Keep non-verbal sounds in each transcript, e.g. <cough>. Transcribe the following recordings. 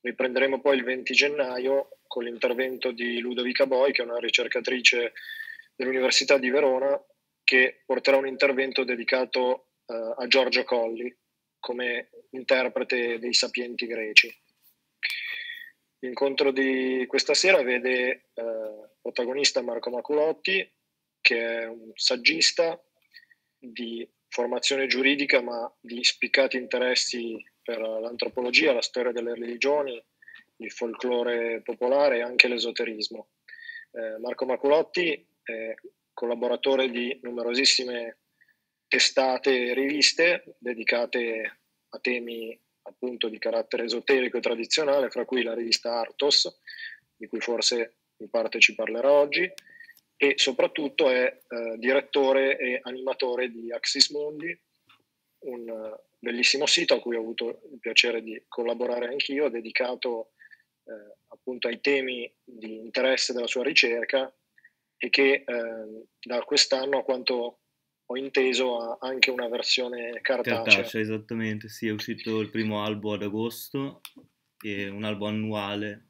Riprenderemo poi il 20 gennaio con l'intervento di Ludovica Boi, che è una ricercatrice dell'Università di Verona, che porterà un intervento dedicato uh, a Giorgio Colli come interprete dei sapienti greci. L'incontro di questa sera vede uh, protagonista Marco Maculotti, che è un saggista di formazione giuridica ma di spiccati interessi per l'antropologia, la storia delle religioni, il folklore popolare e anche l'esoterismo. Eh, Marco Maculotti è collaboratore di numerosissime testate e riviste dedicate a temi appunto di carattere esoterico e tradizionale, fra cui la rivista Artos, di cui forse in parte ci parlerà oggi, e soprattutto è eh, direttore e animatore di Axis Mundi, un bellissimo sito a cui ho avuto il piacere di collaborare anch'io, dedicato eh, appunto ai temi di interesse della sua ricerca e che eh, da quest'anno, a quanto ho inteso, ha anche una versione cartacea. Cartacea, esattamente, sì, è uscito il primo albo ad agosto, e un albo annuale,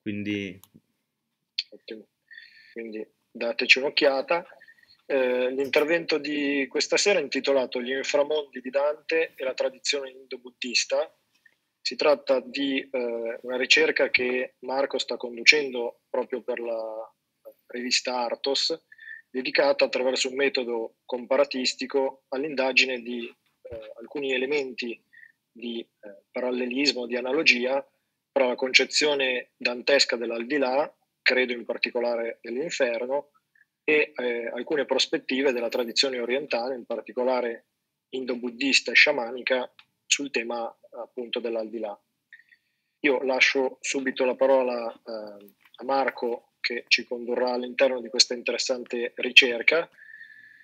quindi... Ottimo, quindi dateci un'occhiata. Eh, l'intervento di questa sera è intitolato Gli inframondi di Dante e la tradizione indo-buddista. Si tratta di eh, una ricerca che Marco sta conducendo proprio per la rivista Artos, dedicata attraverso un metodo comparatistico all'indagine di eh, alcuni elementi di eh, parallelismo, di analogia tra la concezione dantesca dell'aldilà, credo in particolare dell'inferno, e eh, alcune prospettive della tradizione orientale, in particolare indo-buddista e sciamanica, sul tema appunto dell'aldilà. Io lascio subito la parola eh, a Marco che ci condurrà all'interno di questa interessante ricerca.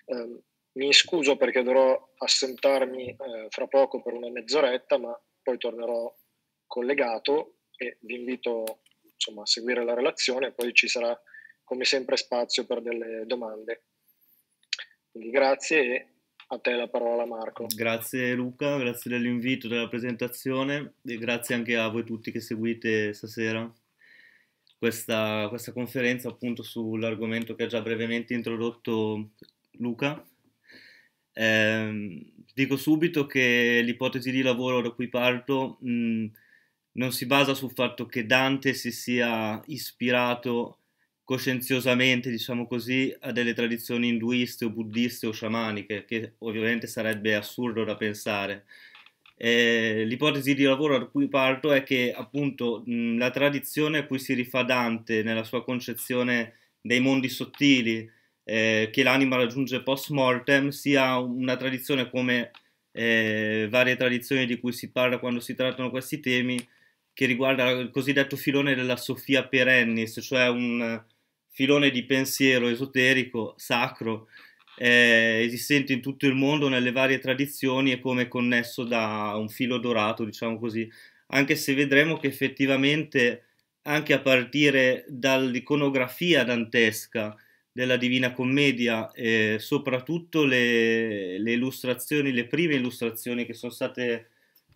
Eh, mi scuso perché dovrò assentarmi eh, fra poco per una mezz'oretta, ma poi tornerò collegato e vi invito insomma, a seguire la relazione, poi ci sarà come sempre spazio per delle domande. Quindi grazie e a te la parola Marco. Grazie Luca, grazie dell'invito, della presentazione e grazie anche a voi tutti che seguite stasera questa, questa conferenza appunto sull'argomento che ha già brevemente introdotto Luca. Eh, dico subito che l'ipotesi di lavoro da cui parto mh, non si basa sul fatto che Dante si sia ispirato coscienziosamente, diciamo così, a delle tradizioni induiste o buddiste o sciamaniche, che ovviamente sarebbe assurdo da pensare. Eh, l'ipotesi di lavoro da cui parto è che appunto mh, la tradizione a cui si rifà Dante nella sua concezione dei mondi sottili eh, che l'anima raggiunge post mortem sia una tradizione come eh, varie tradizioni di cui si parla quando si trattano questi temi che riguarda il cosiddetto filone della Sofia perennis, cioè un filone di pensiero esoterico, sacro, eh, esistente in tutto il mondo nelle varie tradizioni e come connesso da un filo dorato, diciamo così, anche se vedremo che effettivamente anche a partire dall'iconografia dantesca della Divina Commedia, eh, soprattutto le, le illustrazioni, le prime illustrazioni che sono state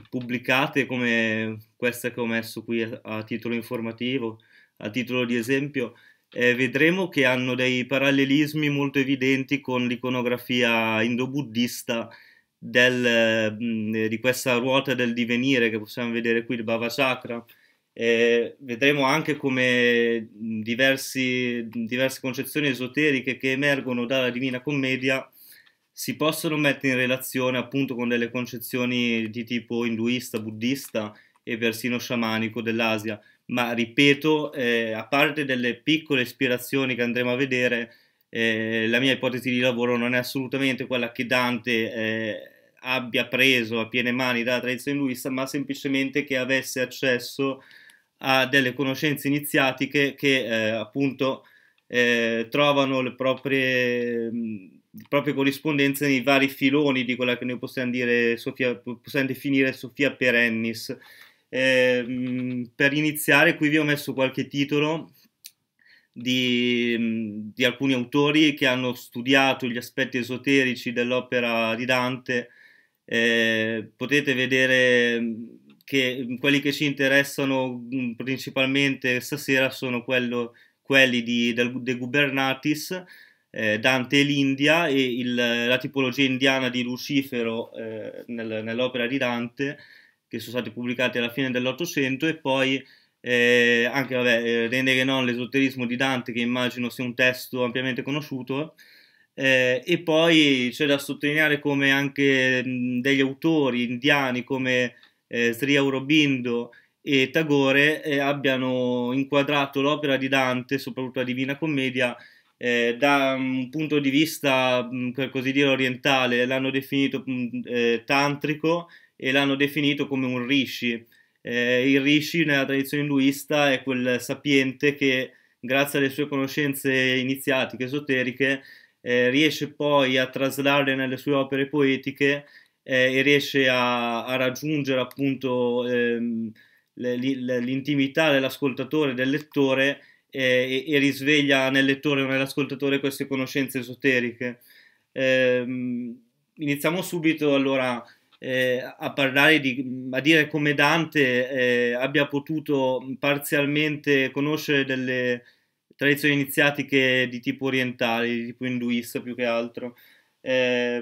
pubblicate come questa che ho messo qui a, a titolo informativo, a titolo di esempio, eh, vedremo che hanno dei parallelismi molto evidenti con l'iconografia indo-buddista del, mh, di questa ruota del divenire che possiamo vedere qui, il Bhava Chakra. Eh, vedremo anche come diversi, diverse concezioni esoteriche che emergono dalla Divina Commedia si possono mettere in relazione appunto con delle concezioni di tipo induista, buddista e persino sciamanico dell'Asia ma ripeto, eh, a parte delle piccole ispirazioni che andremo a vedere, eh, la mia ipotesi di lavoro non è assolutamente quella che Dante eh, abbia preso a piene mani dalla tradizione induista, ma semplicemente che avesse accesso a delle conoscenze iniziatiche che eh, appunto eh, trovano le proprie, le proprie, corrispondenze nei vari filoni di quella che noi possiamo, dire, Sofia, possiamo definire Sofia Perennis eh, per iniziare, qui vi ho messo qualche titolo di, di, alcuni autori che hanno studiato gli aspetti esoterici dell'opera di Dante. Eh, potete vedere che quelli che ci interessano mm, principalmente stasera sono quello, quelli di, del, De Gubernatis, eh, Dante e l'India e il, la tipologia indiana di Lucifero eh, nel, nell'opera di Dante, che sono stati pubblicati alla fine dell'Ottocento, e poi eh, anche vabbè, eh, René Guénon, l'esoterismo di Dante, che immagino sia un testo ampiamente conosciuto, eh, e poi c'è da sottolineare come anche mh, degli autori indiani come eh, Sri Aurobindo e Tagore eh, abbiano inquadrato l'opera di Dante, soprattutto la Divina Commedia, eh, da un punto di vista, mh, per così dire, orientale, l'hanno definito mh, eh, tantrico e l'hanno definito come un rishi. Eh, il rishi nella tradizione induista è quel sapiente che, grazie alle sue conoscenze iniziatiche, esoteriche, eh, riesce poi a traslarle nelle sue opere poetiche eh, e riesce a, a raggiungere appunto ehm, l'intimità dell'ascoltatore, del lettore eh, e, e, risveglia nel lettore o nell'ascoltatore queste conoscenze esoteriche. Ehm, iniziamo subito allora eh, a parlare di, a dire come Dante eh, abbia potuto parzialmente conoscere delle tradizioni iniziatiche di tipo orientale, di tipo induista più che altro. Eh,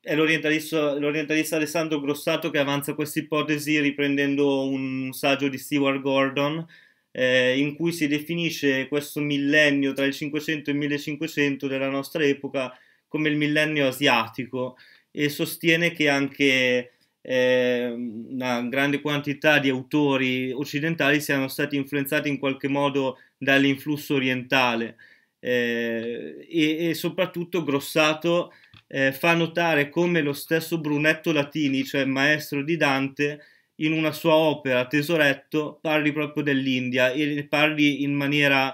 è l'orientalista, l'orientalista, Alessandro Grossato che avanza questa ipotesi riprendendo un saggio di Stewart Gordon eh, in cui si definisce questo millennio tra il 500 e il 1500 della nostra epoca come il millennio asiatico e sostiene che anche eh, una grande quantità di autori occidentali siano stati influenzati in qualche modo dall'influsso orientale eh, e, e, soprattutto Grossato eh, fa notare come lo stesso Brunetto Latini, cioè maestro di Dante, in una sua opera Tesoretto parli proprio dell'India e parli in maniera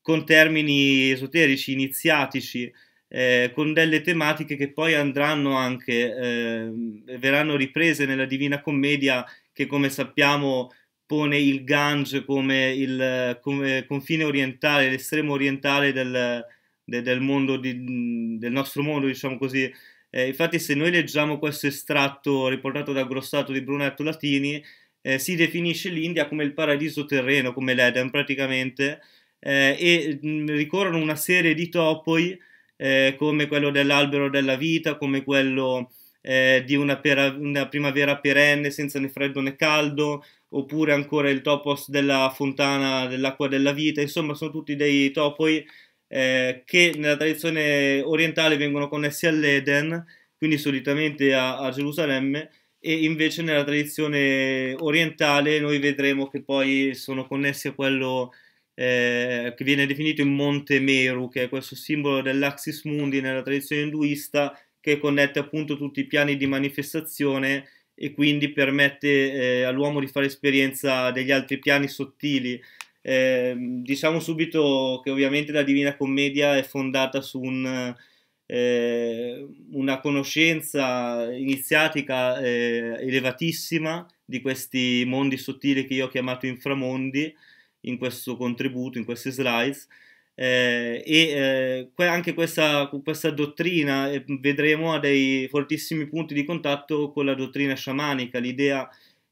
con termini esoterici, iniziatici, eh, con delle tematiche che poi andranno anche, eh, verranno riprese nella Divina Commedia che come sappiamo pone il Gange come il come confine orientale, l'estremo orientale del, de, del mondo, di, del nostro mondo, diciamo così. Eh, infatti se noi leggiamo questo estratto riportato da Grossato di Brunetto Latini, eh, si definisce l'India come il paradiso terreno, come l'Eden praticamente, eh, e mh, ricorrono una serie di topoi eh, come quello dell'albero della vita, come quello eh, di una, pera, una, primavera perenne senza né freddo né caldo, oppure ancora il topos della fontana dell'acqua della vita, insomma sono tutti dei topoi eh, che nella tradizione orientale vengono connessi all'Eden, quindi solitamente a, a Gerusalemme, e invece nella tradizione orientale noi vedremo che poi sono connessi a quello eh, che viene definito il Monte Meru, che è questo simbolo dell'Axis Mundi nella tradizione induista, che connette appunto tutti i piani di manifestazione e quindi permette eh, all'uomo di fare esperienza degli altri piani sottili. Eh, diciamo subito che ovviamente la Divina Commedia è fondata su un, eh, una conoscenza iniziatica eh, elevatissima di questi mondi sottili che io ho chiamato inframondi in questo contributo, in queste slides. Eh, e eh, anche questa, questa dottrina eh, vedremo ha dei fortissimi punti di contatto con la dottrina sciamanica, l'idea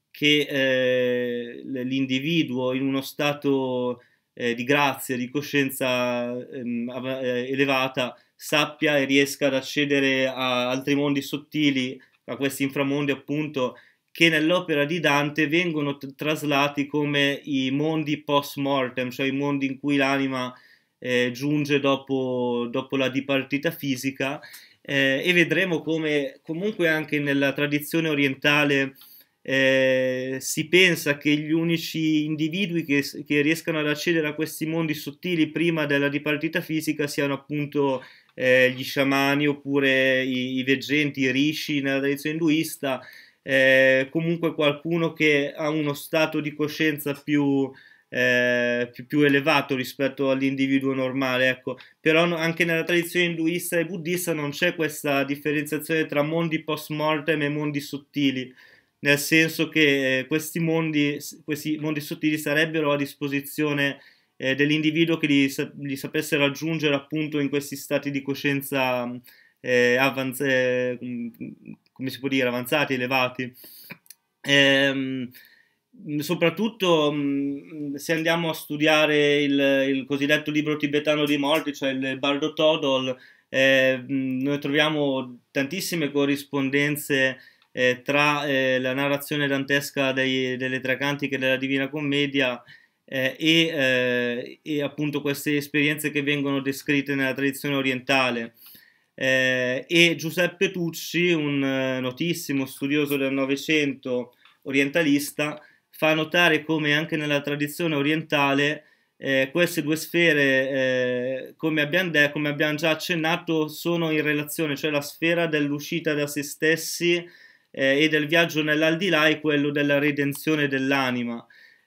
che eh, l'individuo in uno stato eh, di grazia, di coscienza ehm, eh, elevata sappia e riesca ad accedere a altri mondi sottili, a questi inframondi appunto che nell'opera di Dante vengono t- traslati come i mondi post mortem, cioè i mondi in cui l'anima eh, giunge dopo, dopo, la dipartita fisica eh, e vedremo come comunque anche nella tradizione orientale eh, si pensa che gli unici individui che, che, riescano ad accedere a questi mondi sottili prima della dipartita fisica siano appunto eh, gli sciamani oppure i, i veggenti, i rishi nella tradizione induista eh, comunque qualcuno che ha uno stato di coscienza più, eh, più, più, elevato rispetto all'individuo normale, ecco. però anche nella tradizione induista e buddista non c'è questa differenziazione tra mondi post mortem e mondi sottili, nel senso che eh, questi, mondi, questi mondi sottili sarebbero a disposizione eh, dell'individuo che li, li, sapesse raggiungere appunto in questi stati di coscienza eh, avanzati come si può dire, avanzati, elevati. Ehm, soprattutto se andiamo a studiare il, il, cosiddetto libro tibetano di Morti, cioè il Bardo Todol, eh, noi troviamo tantissime corrispondenze eh, tra eh, la narrazione dantesca dei, delle tre cantiche della Divina Commedia eh, e, eh, e, appunto queste esperienze che vengono descritte nella tradizione orientale. Eh, e Giuseppe Tucci, un notissimo studioso del Novecento orientalista, fa notare come anche nella tradizione orientale eh, queste due sfere, eh, come, abbiamo de- come, abbiamo già accennato, sono in relazione, cioè la sfera dell'uscita da se stessi eh, e del viaggio nell'aldilà e quello della redenzione dell'anima,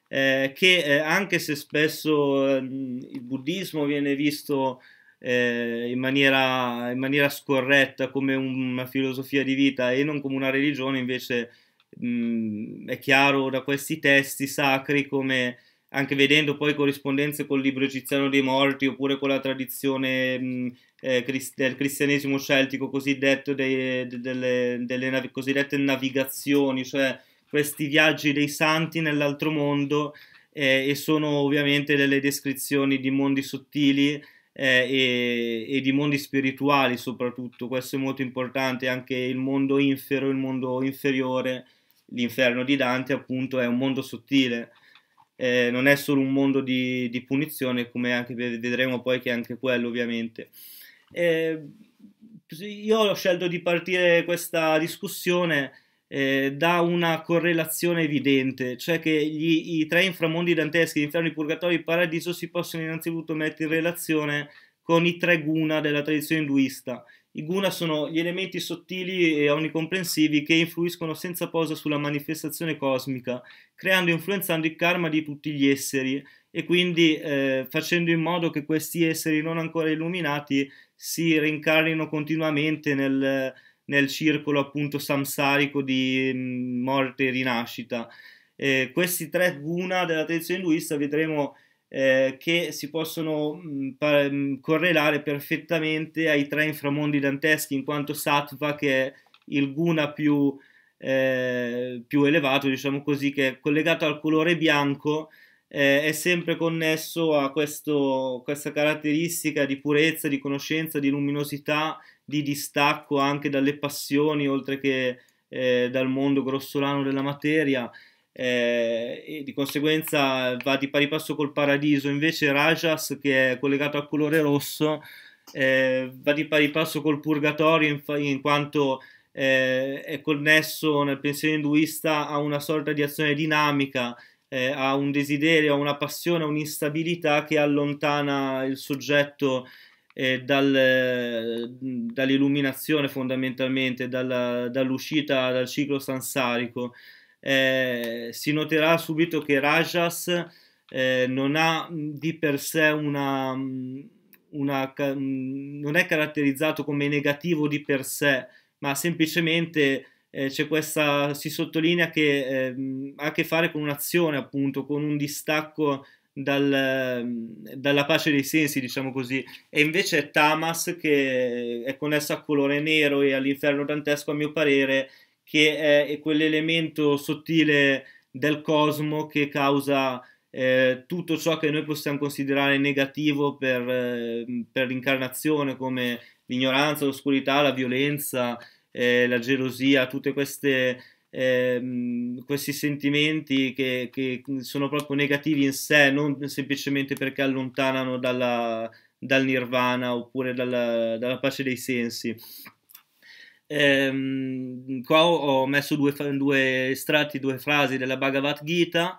eh, che eh, anche se spesso il buddismo viene visto eh, in maniera, in, maniera, scorretta come una filosofia di vita e non come una religione, invece mh, è chiaro da questi testi sacri come anche vedendo poi corrispondenze col libro egiziano dei morti oppure con la tradizione mh, eh, del cristianesimo celtico cosiddetto dei, de, delle, delle navi, cosiddette navigazioni, cioè questi viaggi dei santi nell'altro mondo eh, e sono ovviamente delle descrizioni di mondi sottili eh, e, e, di mondi spirituali soprattutto, questo è molto importante, anche il mondo infero, il mondo inferiore, l'inferno di Dante appunto è un mondo sottile eh, non è solo un mondo di, di, punizione, come anche vedremo poi che è anche quello ovviamente. Eh, io ho scelto di partire questa discussione eh, da una correlazione evidente, cioè che gli, i tre inframondi danteschi, l'inferno, il purgatorio e paradiso, si possono innanzitutto mettere in relazione con i tre guna della tradizione induista. I guna sono gli elementi sottili e onnicomprensivi che influiscono senza posa sulla manifestazione cosmica, creando e influenzando il karma di tutti gli esseri e quindi eh, facendo in modo che questi esseri non ancora illuminati si reincarnino continuamente nel, nel circolo appunto samsarico di mh, morte e rinascita. Eh, questi tre guna della tradizione induista vedremo eh, che si possono mh, pa- mh, correlare perfettamente ai tre inframondi danteschi, in quanto Sattva, che è il guna più, eh, più elevato, diciamo così, che è collegato al colore bianco, eh, è sempre connesso a questo, questa caratteristica di purezza, di conoscenza, di luminosità, di distacco anche dalle passioni, oltre che eh, dal mondo grossolano della materia eh, e di conseguenza va di pari passo col paradiso, invece Rajas che è collegato al colore rosso eh, va di pari passo col purgatorio in, in quanto eh, è connesso nel pensiero induista a una sorta di azione dinamica, eh, a un desiderio, a una passione, a un'instabilità che allontana il soggetto eh, dal, dall'illuminazione fondamentalmente, dalla, dall'uscita dal ciclo sansarico. Eh, si noterà subito che Rajas eh, non ha di per sé una, una, non è caratterizzato come negativo di per sé, ma semplicemente eh, c'è questa, si sottolinea che eh, ha a che fare con un'azione, appunto, con un distacco dal, dalla pace dei sensi, diciamo così, e invece è Tamas che è connesso a colore nero e all'inferno dantesco, a mio parere, che è, quell'elemento sottile del cosmo che causa eh, tutto ciò che noi possiamo considerare negativo per, eh, per l'incarnazione, come l'ignoranza, l'oscurità, la violenza, eh, la gelosia, tutti ehm, questi sentimenti che, che, sono proprio negativi in sé, non semplicemente perché allontanano dalla, dal nirvana oppure dalla, dalla pace dei sensi. Ehm, qua ho, messo due, due, estratti, due frasi della Bhagavad Gita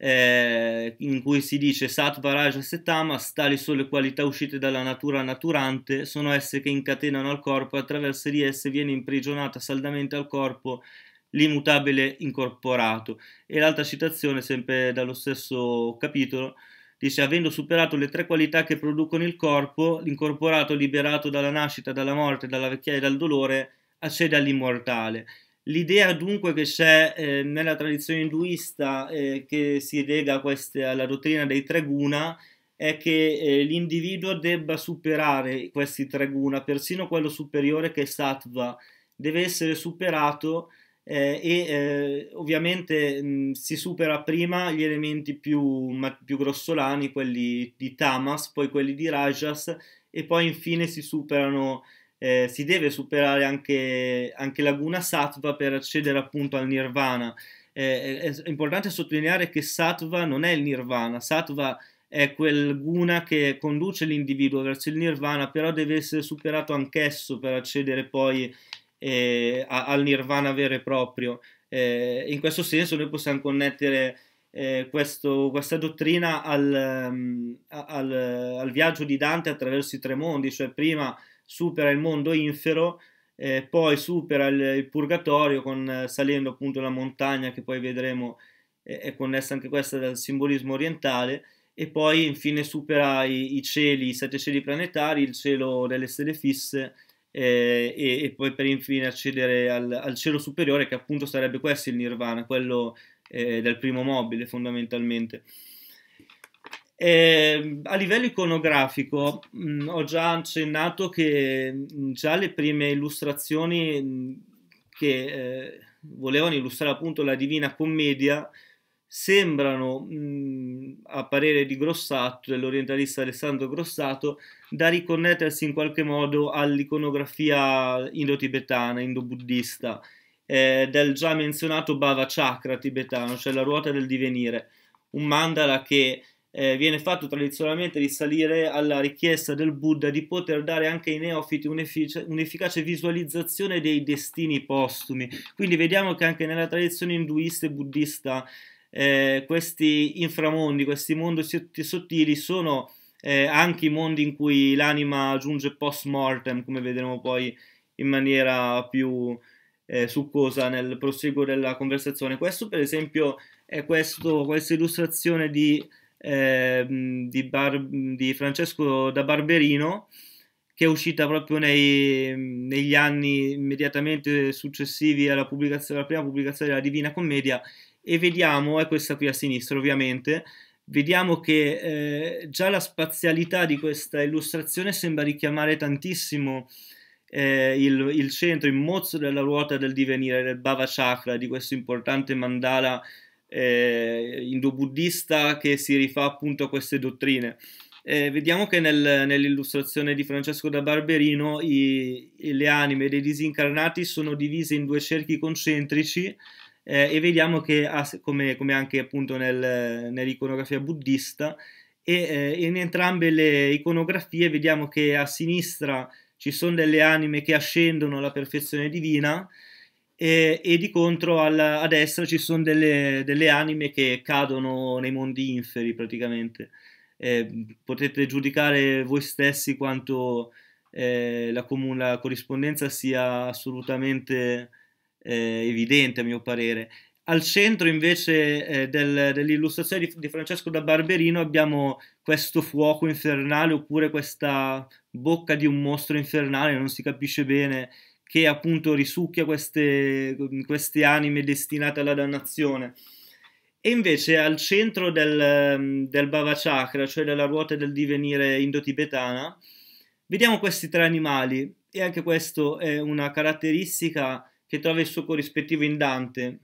eh, in cui si dice Sattva, Rajas e Tamas, tali sono le qualità uscite dalla natura naturante, sono esse che incatenano al corpo attraverso di esse viene imprigionata saldamente al corpo l'immutabile incorporato. E l'altra citazione, sempre dallo stesso capitolo, dice avendo superato le tre qualità che producono il corpo, l'incorporato liberato dalla nascita, dalla morte, dalla vecchiaia e dal dolore, accede all'immortale. L'idea dunque che c'è eh, nella tradizione induista eh, che si lega queste, alla dottrina dei tre guna è che eh, l'individuo debba superare questi tre guna, persino quello superiore che è sattva, deve essere superato eh, e eh, ovviamente mh, si supera prima gli elementi più, ma, più, grossolani, quelli di Tamas, poi quelli di Rajas e poi infine si superano, eh, si deve superare anche, anche Laguna Sattva per accedere appunto al Nirvana. Eh, è importante sottolineare che Sattva non è il Nirvana, Sattva è quel guna che conduce l'individuo verso il nirvana, però deve essere superato anch'esso per accedere poi eh, al nirvana vero e proprio. Eh, in questo senso noi possiamo connettere eh, questo, questa dottrina al, um, al, al, viaggio di Dante attraverso i tre mondi, cioè prima supera il mondo infero, eh, poi supera il, il purgatorio con, salendo appunto la montagna che poi vedremo è connessa anche questa dal simbolismo orientale e poi infine supera i, i cieli, i sette cieli planetari, il cielo delle stelle fisse eh, e, e, poi per infine accedere al, al, cielo superiore che appunto sarebbe questo il nirvana, quello eh, del primo mobile fondamentalmente. Eh, a livello iconografico mh, ho già accennato che mh, già le prime illustrazioni mh, che eh, volevano illustrare appunto la Divina Commedia sembrano, mh, a parere di Grossato, dell'orientalista Alessandro Grossato, da riconnettersi in qualche modo all'iconografia indo-tibetana, indo-buddista, eh, del già menzionato Bhava Chakra tibetano, cioè la ruota del divenire, un mandala che eh, viene fatto tradizionalmente risalire alla richiesta del Buddha di poter dare anche ai neofiti un'effic- un'efficace visualizzazione dei destini postumi. Quindi vediamo che anche nella tradizione induista e buddista eh, questi inframondi, questi mondi sottili sono eh, anche i mondi in cui l'anima giunge post mortem, come vedremo poi in maniera più eh, succosa nel proseguo della conversazione. Questo, per esempio, è questo, questa illustrazione di, eh, di, Bar, di, Francesco da Barberino, che è uscita proprio nei, negli anni immediatamente successivi alla, alla prima pubblicazione della Divina Commedia e vediamo, è questa qui a sinistra ovviamente, vediamo che eh, già la spazialità di questa illustrazione sembra richiamare tantissimo eh, il, il, centro, il mozzo della ruota del divenire del Bhava Chakra, di questo importante mandala eh, indo-buddista che si rifà appunto a queste dottrine. Eh, vediamo che nel, nell'illustrazione di Francesco da Barberino i, le anime dei disincarnati sono divise in due cerchi concentrici eh, e vediamo che ha, come, come, anche appunto nel, nell'iconografia buddista e eh, in entrambe le iconografie vediamo che a sinistra ci sono delle anime che ascendono alla perfezione divina e, e di contro alla, a destra ci sono delle, delle, anime che cadono nei mondi inferi praticamente. Eh, potete giudicare voi stessi quanto eh, la, la corrispondenza sia assolutamente eh, evidente a mio parere. Al centro invece eh, del, dell'illustrazione di, di, Francesco da Barberino abbiamo questo fuoco infernale oppure questa bocca di un mostro infernale, non si capisce bene, che appunto risucchia queste, queste anime destinate alla dannazione. E invece al centro del, del Bhava Chakra, cioè della ruota del divenire indo-tibetana, vediamo questi tre animali e anche questo è una caratteristica che trova il suo corrispettivo in Dante.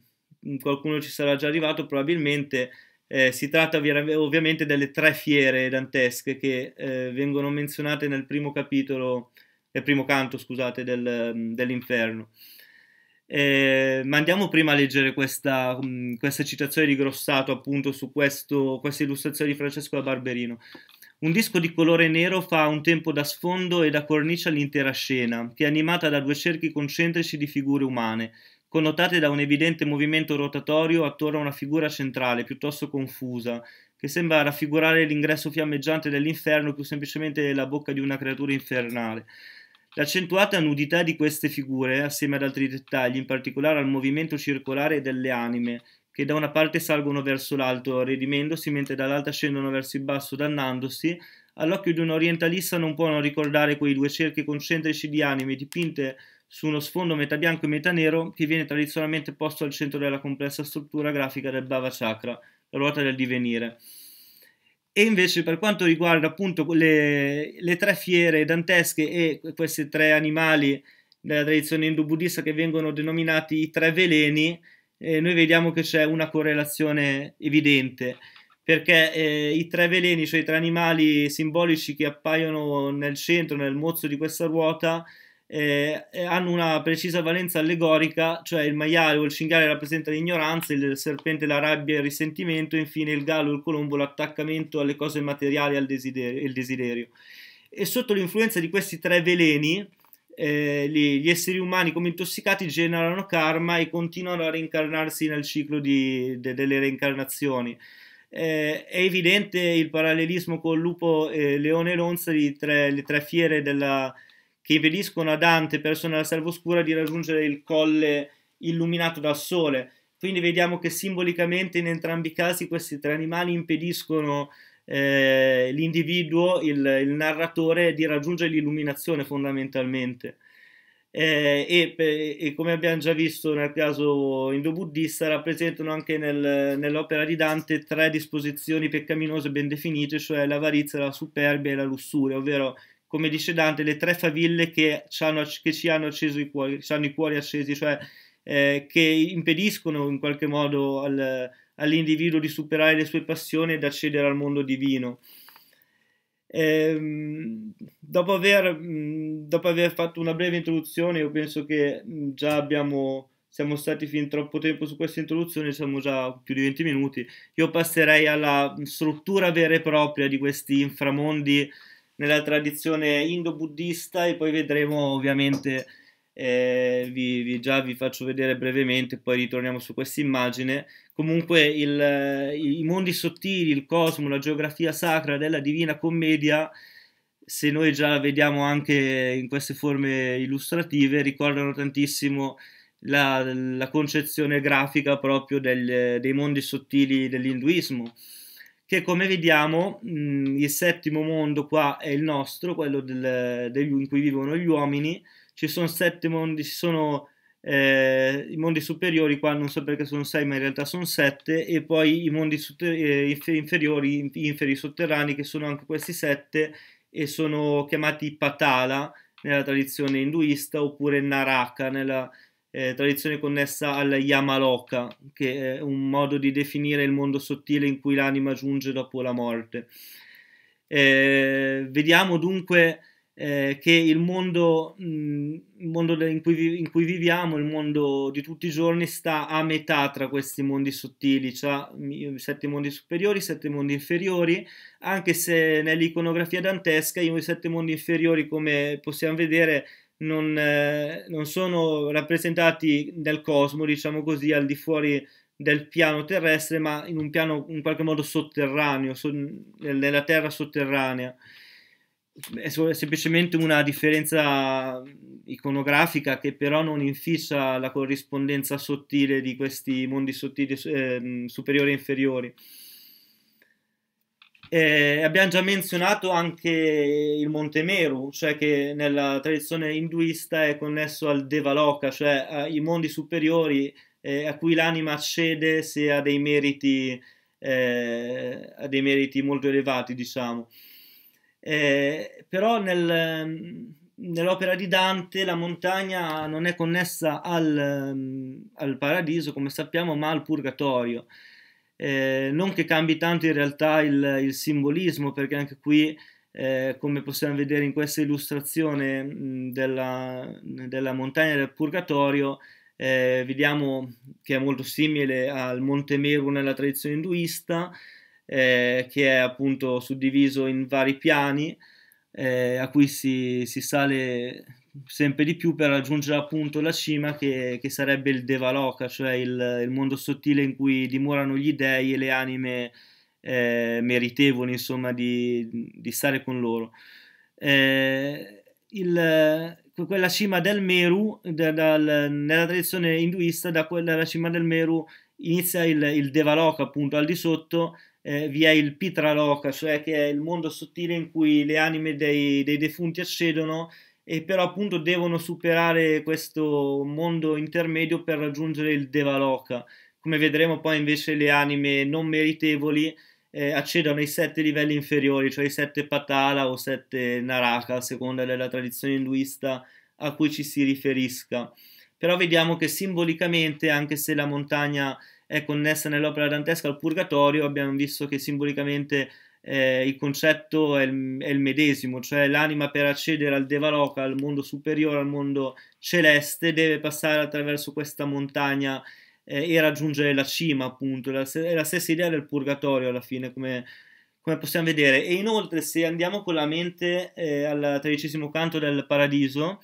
Mm, qualcuno ci sarà già arrivato, probabilmente. Eh, si tratta ovviamente delle tre fiere dantesche che eh, vengono menzionate nel primo capitolo, nel primo canto, scusate, del, mm, dell'inferno. Eh, ma andiamo prima a leggere questa, mm, questa, citazione di Grossato appunto su questo, questa illustrazione di Francesco da Barberino. Un disco di colore nero fa un tempo da sfondo e da cornice all'intera scena, che è animata da due cerchi concentrici di figure umane, connotate da un evidente movimento rotatorio attorno a una figura centrale, piuttosto confusa, che sembra raffigurare l'ingresso fiammeggiante dell'inferno più semplicemente la bocca di una creatura infernale. L'accentuata nudità di queste figure, assieme ad altri dettagli, in particolare al movimento circolare delle anime, che da una parte salgono verso l'alto redimendosi, mentre dall'altra scendono verso il basso dannandosi, all'occhio di un orientalista non può non ricordare quei due cerchi concentrici di anime dipinte su uno sfondo metà bianco e metà nero che viene tradizionalmente posto al centro della complessa struttura grafica del Bhava Chakra, la ruota del divenire. E invece per quanto riguarda appunto le, le tre fiere dantesche e questi tre animali della tradizione indo-buddista che vengono denominati i tre veleni, eh, noi vediamo che c'è una correlazione evidente perché eh, i tre veleni, cioè i tre animali simbolici che appaiono nel centro, nel mozzo di questa ruota, eh, hanno una precisa valenza allegorica, cioè il maiale o il cinghiale rappresenta l'ignoranza, il serpente la rabbia e il risentimento, infine il gallo o il colombo l'attaccamento alle cose materiali e al desiderio. E sotto l'influenza di questi tre veleni, eh, gli, gli, esseri umani come intossicati generano karma e continuano a reincarnarsi nel ciclo di, de, delle reincarnazioni. Eh, è evidente il parallelismo con lupo, eh, leone e lonza, tre, le tre fiere della, che impediscono a Dante, persona della selva oscura, di raggiungere il colle illuminato dal sole. Quindi vediamo che simbolicamente in entrambi i casi questi tre animali impediscono eh, l'individuo, il, il, narratore, di raggiungere l'illuminazione fondamentalmente. Eh, e, e, come abbiamo già visto nel caso indo-buddista, rappresentano anche nel, nell'opera di Dante tre disposizioni peccaminose ben definite, cioè l'avarizia, la superbia e la lussuria, ovvero come dice Dante, le tre faville che, hanno, che ci hanno acceso i cuori, hanno i cuori accesi, cioè eh, che impediscono in qualche modo al, all'individuo di superare le sue passioni ed accedere al mondo divino. Ehm, dopo, aver, dopo, aver, fatto una breve introduzione, io penso che già abbiamo, siamo stati fin troppo tempo su questa introduzione, siamo già più di 20 minuti. Io passerei alla struttura vera e propria di questi inframondi nella tradizione indo-buddista e poi vedremo ovviamente, eh, vi, vi, già vi faccio vedere brevemente, poi ritorniamo su questa immagine. Comunque il, i mondi sottili, il cosmo, la geografia sacra della Divina Commedia, se noi già la vediamo anche in queste forme illustrative, ricordano tantissimo la, la concezione grafica proprio del, dei mondi sottili dell'induismo che come vediamo mh, il settimo mondo qua è il nostro, quello del, degli, in cui vivono gli uomini, ci sono sette mondi, ci sono eh, i mondi superiori, qua non so perché sono sei ma in realtà sono sette, e poi i mondi eh, inferiori, inferi sotterranei che sono anche questi sette e sono chiamati Patala nella tradizione induista oppure Naraka nella eh, tradizione connessa al Yamaloka, che è un modo di definire il mondo sottile in cui l'anima giunge dopo la morte. Eh, vediamo dunque eh, che il mondo, mh, il mondo in, cui vi- in, cui viviamo, il mondo di tutti i giorni, sta a metà tra questi mondi sottili, cioè sette mondi superiori, sette mondi inferiori, anche se nell'iconografia dantesca i sette mondi inferiori, come possiamo vedere, non, eh, non sono rappresentati nel cosmo, diciamo così, al di fuori del piano terrestre, ma in un piano in qualche modo sotterraneo, so, nella terra sotterranea. È semplicemente una differenza iconografica che però non infissa la corrispondenza sottile di questi mondi sottili eh, superiori e inferiori. Eh, abbiamo già menzionato anche il Monte Meru, cioè che nella tradizione induista è connesso al Devaloka, cioè ai mondi superiori eh, a cui l'anima accede se ha dei meriti, eh, ha dei meriti molto elevati, diciamo. Eh, però nel, nell'opera di Dante la montagna non è connessa al, al paradiso, come sappiamo, ma al purgatorio. Eh, non che cambi tanto in realtà il, il simbolismo, perché anche qui, eh, come possiamo vedere in questa illustrazione mh, della, della, montagna del Purgatorio, eh, vediamo che è molto simile al Monte Meru nella tradizione induista, eh, che è appunto suddiviso in vari piani, eh, a cui si, si sale sempre di più per raggiungere appunto la cima che, che sarebbe il Devaloka, cioè il, il, mondo sottile in cui dimorano gli dei e le anime eh, meritevoli insomma di, di, stare con loro. Eh, il, quella cima del Meru, da, dal, nella tradizione induista, da quella cima del Meru inizia il, il Devaloka appunto al di sotto eh, vi è il Pitraloka, cioè che è il mondo sottile in cui le anime dei, dei defunti accedono e però appunto devono superare questo mondo intermedio per raggiungere il Devaloka. Come vedremo poi invece le anime non meritevoli eh, accedono ai sette livelli inferiori, cioè i sette Patala o sette Naraka, a seconda della tradizione induista a cui ci si riferisca. Però vediamo che simbolicamente, anche se la montagna è connessa nell'opera dantesca al purgatorio, abbiamo visto che simbolicamente eh, il concetto è il, è il, medesimo, cioè l'anima per accedere al Devaloka, al mondo superiore, al mondo celeste, deve passare attraverso questa montagna eh, e raggiungere la cima, appunto. È la stessa idea del purgatorio alla fine, come, come possiamo vedere. E inoltre, se andiamo con la mente eh, al tredicesimo canto del Paradiso,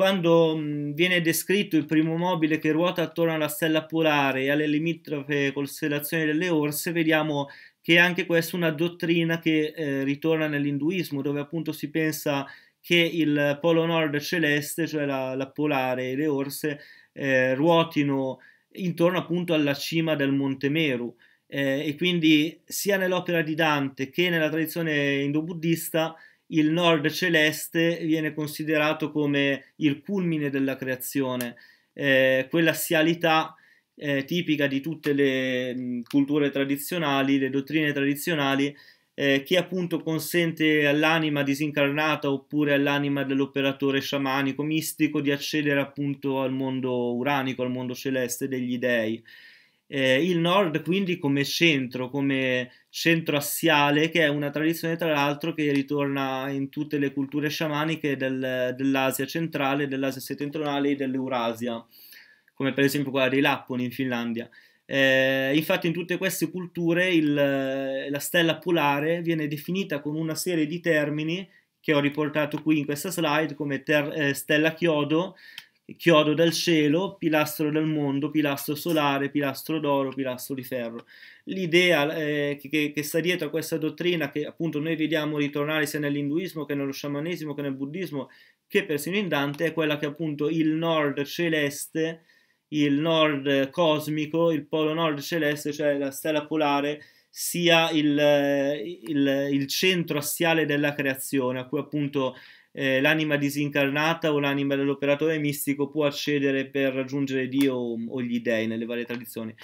quando mh, viene descritto il primo mobile che ruota attorno alla stella polare e alle limitrofe costellazioni delle orse, vediamo che anche questa è una dottrina che eh, ritorna nell'induismo, dove appunto si pensa che il polo nord celeste, cioè la, la polare e le orse, eh, ruotino intorno appunto alla cima del Monte Meru. Eh, e quindi sia nell'opera di Dante che nella tradizione indo-buddista il nord celeste viene considerato come il culmine della creazione, eh, quella sialità eh, tipica di tutte le mh, culture tradizionali, le dottrine tradizionali, eh, che appunto consente all'anima disincarnata oppure all'anima dell'operatore sciamanico mistico di accedere appunto al mondo uranico, al mondo celeste degli dei. Eh, il nord quindi come centro, come centro assiale, che è una tradizione tra l'altro che ritorna in tutte le culture sciamaniche del, dell'Asia centrale, dell'Asia settentrionale e dell'Eurasia, come per esempio quella dei Lapponi in Finlandia. Eh, infatti in tutte queste culture il, la stella polare viene definita con una serie di termini che ho riportato qui in questa slide come ter, eh, stella chiodo, chiodo del cielo, pilastro del mondo, pilastro solare, pilastro d'oro, pilastro di ferro. L'idea eh, che, che, sta dietro a questa dottrina, che appunto noi vediamo ritornare sia nell'induismo che nello sciamanesimo che nel buddismo, che persino in Dante, è quella che appunto il nord celeste il nord cosmico, il polo nord celeste, cioè la stella polare, sia il, il, il centro assiale della creazione, a cui appunto eh, l'anima disincarnata o l'anima dell'operatore mistico può accedere per raggiungere Dio o, gli dei nelle varie tradizioni.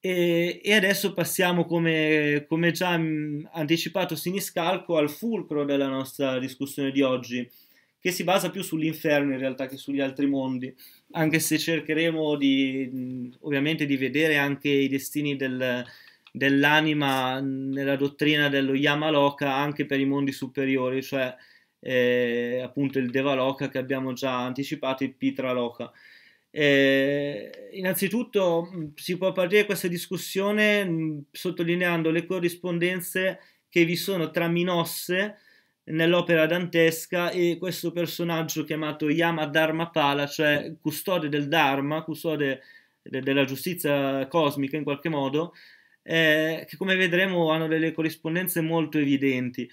E, e adesso passiamo, come, come già anticipato Siniscalco, al fulcro della nostra discussione di oggi, che si basa più sull'inferno in realtà che sugli altri mondi, anche se cercheremo di, ovviamente di vedere anche i destini del, dell'anima nella dottrina dello Yamaloka anche per i mondi superiori, cioè eh, appunto il Devaloka che abbiamo già anticipato, il Pitraloka. Eh, innanzitutto si può partire questa discussione sottolineando le corrispondenze che vi sono tra Minosse nell'opera dantesca e questo personaggio chiamato Yama Dharmapala, cioè custode del Dharma, custode de- della giustizia cosmica in qualche modo, eh, che come vedremo hanno delle corrispondenze molto evidenti.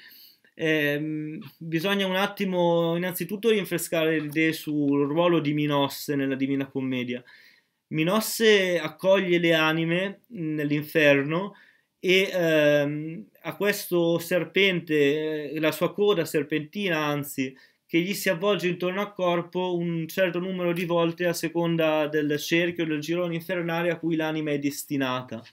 Eh, bisogna un attimo innanzitutto rinfrescare le idee sul ruolo di Minosse nella Divina Commedia. Minosse accoglie le anime nell'inferno e ehm, a questo serpente, eh, la sua coda serpentina anzi, che gli si avvolge intorno al corpo un certo numero di volte a seconda del cerchio, del girone infernale a cui l'anima è destinata.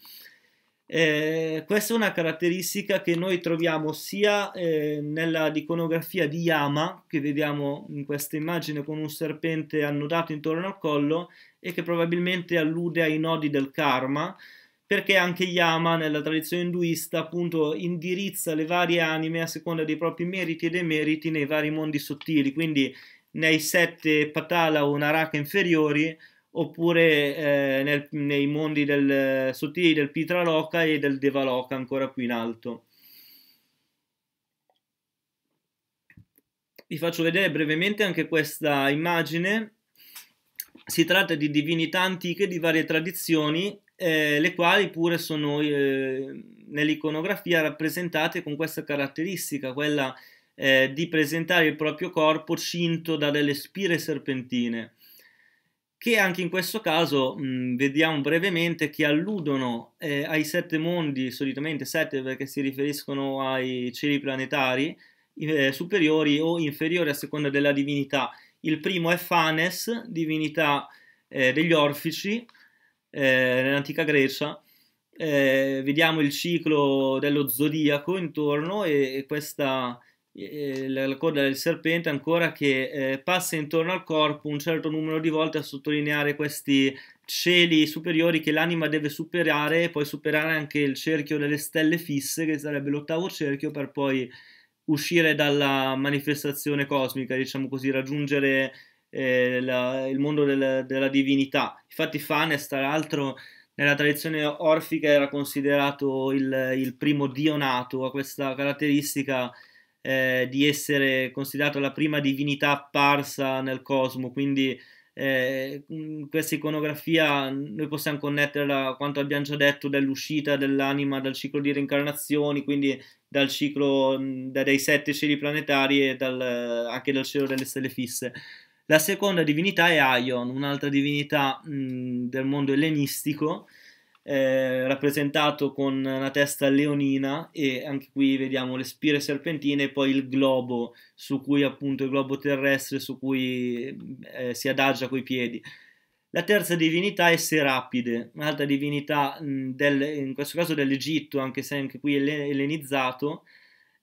Eh, questa è una caratteristica che noi troviamo sia eh, nella iconografia di Yama, che vediamo in questa immagine con un serpente annodato intorno al collo e che probabilmente allude ai nodi del karma, perché anche Yama nella tradizione induista appunto indirizza le varie anime a seconda dei propri meriti e demeriti nei vari mondi sottili, quindi nei sette patala o naraka inferiori oppure eh, nel, nei mondi del, sottili del Pitraloka e del Devaloka ancora più in alto. Vi faccio vedere brevemente anche questa immagine. Si tratta di divinità antiche di varie tradizioni eh, le quali pure sono eh, nell'iconografia rappresentate con questa caratteristica, quella eh, di presentare il proprio corpo cinto da delle spire serpentine, che anche in questo caso mh, vediamo brevemente che alludono eh, ai sette mondi, solitamente sette perché si riferiscono ai cieli planetari, eh, superiori o inferiori a seconda della divinità. Il primo è Fanes, divinità eh, degli orfici, eh, nell'antica Grecia, eh, vediamo il ciclo dello zodiaco intorno e, e questa la coda del serpente ancora che eh, passa intorno al corpo un certo numero di volte a sottolineare questi cieli superiori che l'anima deve superare e poi superare anche il cerchio delle stelle fisse che sarebbe l'ottavo cerchio per poi uscire dalla manifestazione cosmica diciamo così raggiungere eh, la, il mondo del, della divinità. Infatti Fanes tra l'altro nella tradizione orfica era considerato il, il primo dio nato. Ha questa caratteristica eh, di essere considerato la prima divinità apparsa nel cosmo, quindi eh, questa iconografia noi possiamo connetterla a quanto abbiamo già detto dell'uscita dell'anima dal ciclo di reincarnazioni, quindi dal ciclo dei sette cieli planetari e dal, anche dal cielo delle stelle fisse. La seconda divinità è Aion, un'altra divinità mh, del mondo ellenistico, eh, rappresentato con una testa leonina e anche qui vediamo le spire serpentine e poi il globo su cui appunto il globo terrestre su cui eh, si adagia coi piedi. La terza divinità è Serapide, un'altra divinità mh, del, in questo caso dell'Egitto, anche se anche qui è ellenizzato,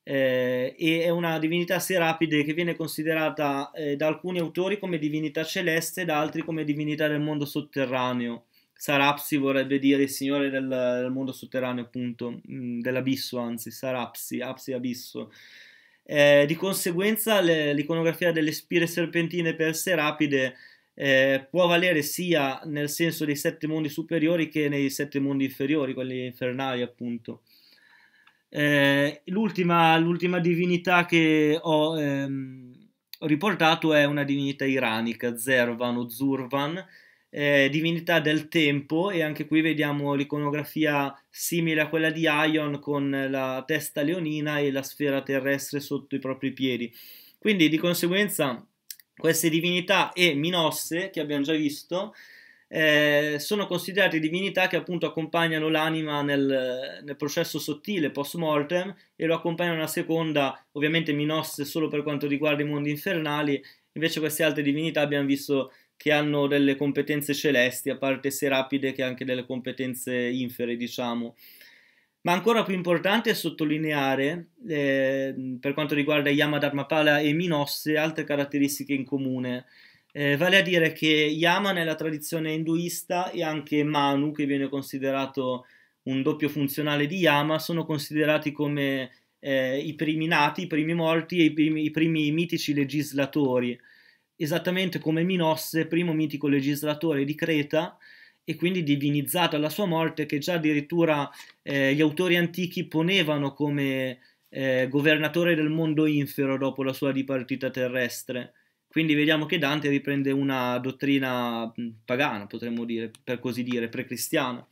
eh, e è una divinità serapide che viene considerata eh, da alcuni autori come divinità celeste, da altri come divinità del mondo sotterraneo. Sarapsi vorrebbe dire il signore del, del mondo sotterraneo, appunto, mm, dell'abisso, anzi, Sarapsi, Apsi Abisso. Eh, di conseguenza le, l'iconografia delle spire serpentine per Serapide eh, può valere sia nel senso dei sette mondi superiori che nei sette mondi inferiori, quelli infernali appunto. Eh, l'ultima, l'ultima, divinità che ho, ehm, ho, riportato è una divinità iranica, Zervan o Zurvan, eh, divinità del tempo e anche qui vediamo l'iconografia simile a quella di Ion con la testa leonina e la sfera terrestre sotto i propri piedi. Quindi di conseguenza queste divinità e Minosse che abbiamo già visto eh, sono considerate divinità che appunto accompagnano l'anima nel, nel processo sottile post mortem e lo accompagnano una seconda, ovviamente Minosse solo per quanto riguarda i mondi infernali, invece queste altre divinità abbiamo visto che hanno delle competenze celesti, a parte Serapide che anche delle competenze infere, diciamo. Ma ancora più importante è sottolineare, eh, per quanto riguarda Yama Dharmapala e Minosse, altre caratteristiche in comune. Eh, vale a dire che Yama nella tradizione induista e anche Manu, che viene considerato un doppio funzionale di Yama, sono considerati come eh, i primi nati, i primi morti e i primi, i primi mitici legislatori esattamente come Minosse, primo mitico legislatore di Creta e quindi divinizzato alla sua morte, che già addirittura eh, gli autori antichi ponevano come eh, governatore del mondo infero dopo la sua dipartita terrestre. Quindi vediamo che Dante riprende una dottrina pagana, potremmo dire, per così dire, precristiana.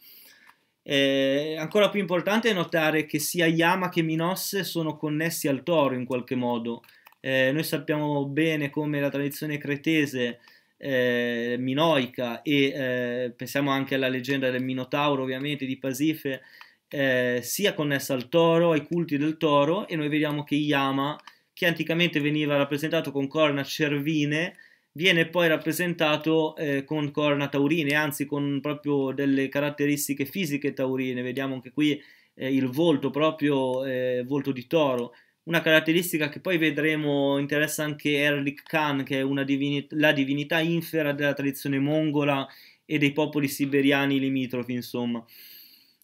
Eh, ancora più importante è notare che sia Yama che Minosse sono connessi al toro in qualche modo. Eh, noi sappiamo bene come la tradizione cretese eh, minoica e eh, pensiamo anche alla leggenda del Minotauro, ovviamente, di Pasife, eh, sia connessa al toro, ai culti del toro, e noi vediamo che Yama, che anticamente veniva rappresentato con corna cervine, viene poi rappresentato eh, con corna taurine, anzi con proprio delle caratteristiche fisiche taurine. Vediamo anche qui eh, il volto, proprio eh, volto di toro una caratteristica che poi vedremo interessa anche Erlik Khan, che è divinità, la divinità infera della tradizione mongola e dei popoli siberiani limitrofi, insomma.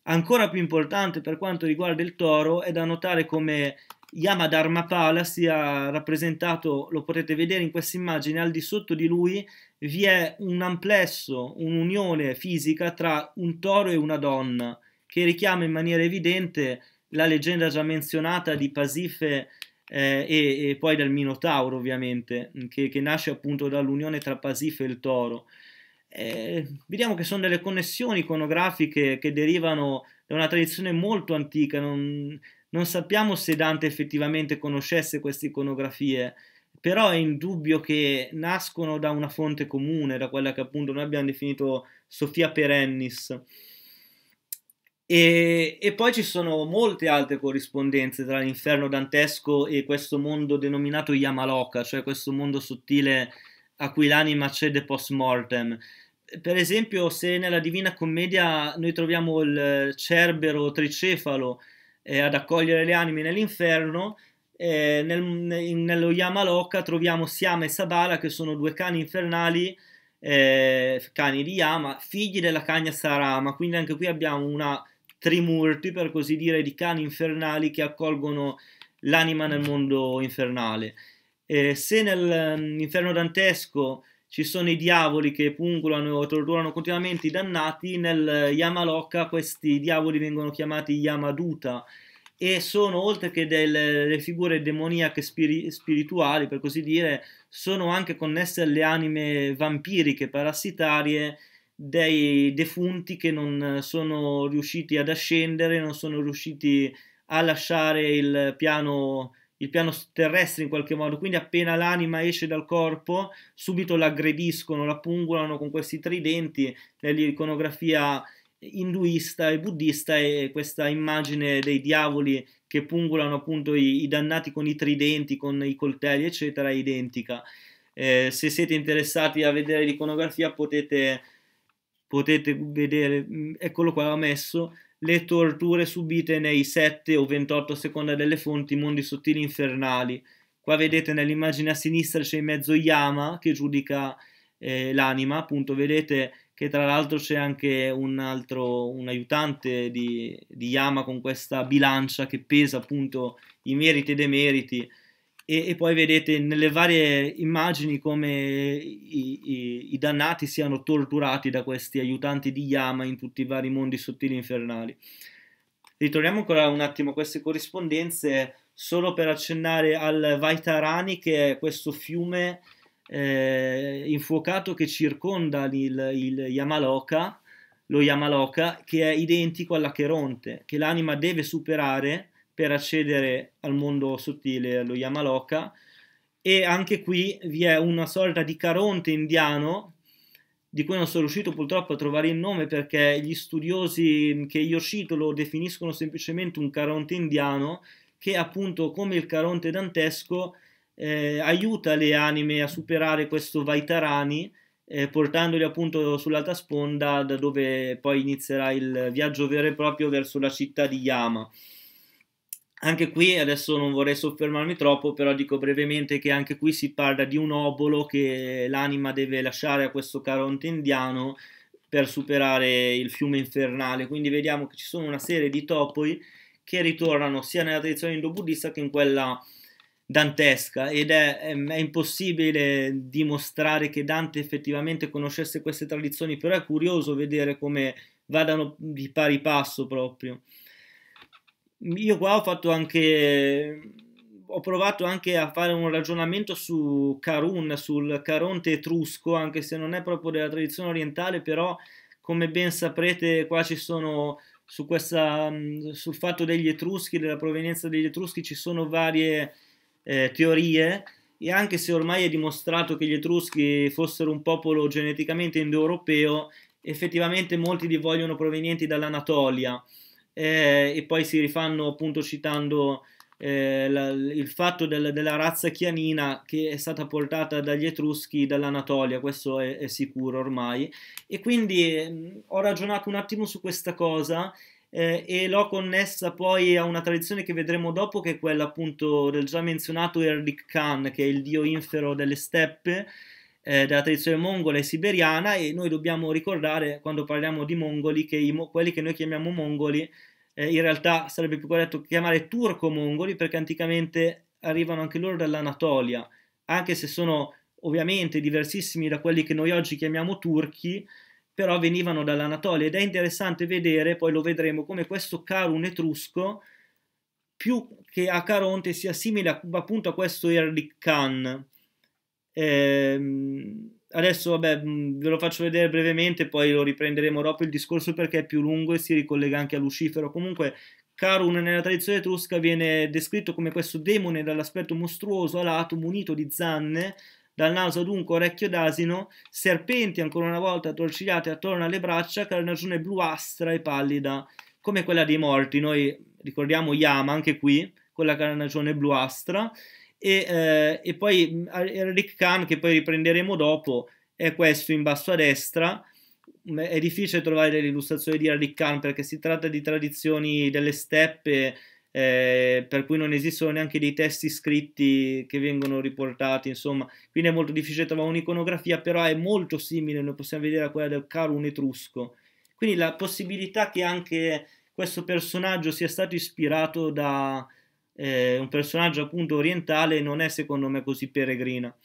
Ancora più importante per quanto riguarda il toro è da notare come Yamadharmapala sia rappresentato, lo potete vedere in questa immagine, al di sotto di lui vi è un amplesso, un'unione fisica tra un toro e una donna, che richiama in maniera evidente la leggenda già menzionata di Pasife eh, e, e, poi del Minotauro, ovviamente, che, che, nasce appunto dall'unione tra Pasife e il toro. Eh, vediamo che sono delle connessioni iconografiche che derivano da una tradizione molto antica, non, non sappiamo se Dante effettivamente conoscesse queste iconografie, però è indubbio che nascono da una fonte comune, da quella che appunto noi abbiamo definito Sofia Perennis. E, e, poi ci sono molte altre corrispondenze tra l'inferno dantesco e questo mondo denominato Yamaloka, cioè questo mondo sottile a cui l'anima cede post mortem. Per esempio, se nella Divina Commedia noi troviamo il Cerbero tricefalo eh, ad accogliere le anime nell'inferno, eh, nel, nello Yamaloka troviamo Siama e Sabala che sono due cani infernali, eh, cani di Yama, figli della cagna Sarama, quindi anche qui abbiamo una trimurti per così dire di cani infernali che accolgono l'anima nel mondo infernale. Eh, se nell'inferno dantesco ci sono i diavoli che pungolano e torturano continuamente i dannati, nel Yamaloka questi diavoli vengono chiamati Yamaduta e sono oltre che delle, delle figure demoniache spiri, spirituali, per così dire, sono anche connesse alle anime vampiriche parassitarie dei defunti che non sono riusciti ad ascendere, non sono riusciti a lasciare il piano, il piano terrestre in qualche modo. Quindi appena l'anima esce dal corpo, subito l'aggrediscono, la pungolano con questi tridenti nell'iconografia induista e buddista e questa immagine dei diavoli che pungolano appunto i, i dannati con i tridenti, con i coltelli, eccetera, è identica. Eh, se siete interessati a vedere l'iconografia potete, potete vedere, mm, eccolo qua, ho messo le torture subite nei 7 o 28 a seconda delle fonti mondi sottili infernali. Qua vedete nell'immagine a sinistra c'è in mezzo Yama che giudica eh, l'anima, appunto vedete che tra l'altro c'è anche un altro, un aiutante di, di Yama con questa bilancia che pesa appunto i meriti e i demeriti e, e, poi vedete nelle varie immagini come i, i, i, dannati siano torturati da questi aiutanti di Yama in tutti i vari mondi sottili infernali. Ritorniamo ancora un attimo a queste corrispondenze solo per accennare al Vaitarani che è questo fiume eh, infuocato che circonda il, il Yamaloka, lo Yamaloka, che è identico all'Acheronte, che l'anima deve superare per accedere al mondo sottile, allo Yamaloka, e anche qui vi è una sorta di Caronte indiano, di cui non sono riuscito purtroppo a trovare il nome perché gli studiosi che Yoshito lo definiscono semplicemente un Caronte indiano, che appunto come il Caronte dantesco eh, aiuta le anime a superare questo Vaitarani, eh, portandoli appunto sull'alta sponda da dove poi inizierà il viaggio vero e proprio verso la città di Yama. Anche qui adesso non vorrei soffermarmi troppo, però dico brevemente che anche qui si parla di un obolo che l'anima deve lasciare a questo Caronte indiano per superare il fiume infernale. Quindi vediamo che ci sono una serie di topoi che ritornano sia nella tradizione indo-buddista che in quella dantesca ed è, è, impossibile dimostrare che Dante effettivamente conoscesse queste tradizioni, però è curioso vedere come vadano di pari passo proprio. Io qua ho fatto anche ho provato anche a fare un ragionamento su Carun, sul Caronte etrusco, anche se non è proprio della tradizione orientale, però come ben saprete qua ci sono su questa, sul fatto degli etruschi, della provenienza degli etruschi, ci sono varie eh, teorie. E anche se ormai è dimostrato che gli Etruschi fossero un popolo geneticamente indoeuropeo, effettivamente molti li vogliono provenienti dall'Anatolia eh, e poi si rifanno appunto citando eh, la, il fatto del, della razza chianina che è stata portata dagli Etruschi dall'Anatolia, questo è, è sicuro ormai. E quindi eh, ho ragionato un attimo su questa cosa eh, e l'ho connessa poi a una tradizione che vedremo dopo, che è quella appunto del già menzionato Erlik Khan, che è il dio infero delle steppe, eh, della tradizione mongola e siberiana, e noi dobbiamo ricordare, quando parliamo di mongoli, che i, quelli che noi chiamiamo mongoli, eh, in realtà sarebbe più corretto chiamare turco-mongoli, perché anticamente arrivano anche loro dall'Anatolia, anche se sono ovviamente diversissimi da quelli che noi oggi chiamiamo turchi, però venivano dall'Anatolia ed è interessante vedere, poi lo vedremo, come questo Carun etrusco più che a Caronte sia simile appunto a questo Erlik Khan. Ehm, adesso vabbè, ve lo faccio vedere brevemente, poi lo riprenderemo dopo il discorso perché è più lungo e si ricollega anche a Lucifero. Comunque Carun nella tradizione etrusca viene descritto come questo demone dall'aspetto mostruoso, alato, munito di zanne, dal naso dunque orecchio d'asino, serpenti ancora una volta torcigliate attorno alle braccia, carnagione bluastra e pallida, come quella dei morti. Noi ricordiamo Yama anche qui, con la carnagione bluastra, e, eh, e poi Rick Khan, che poi riprenderemo dopo, è questo in basso a destra. È difficile trovare delle illustrazioni di Rick Khan perché si tratta di tradizioni delle steppe eh, per cui non esistono neanche dei testi scritti che vengono riportati, insomma, quindi è molto difficile trovare un'iconografia, però è molto simile, noi possiamo vedere a quella del Carun etrusco. Quindi la possibilità che anche questo personaggio sia stato ispirato da eh, un personaggio appunto orientale non è secondo me così peregrina.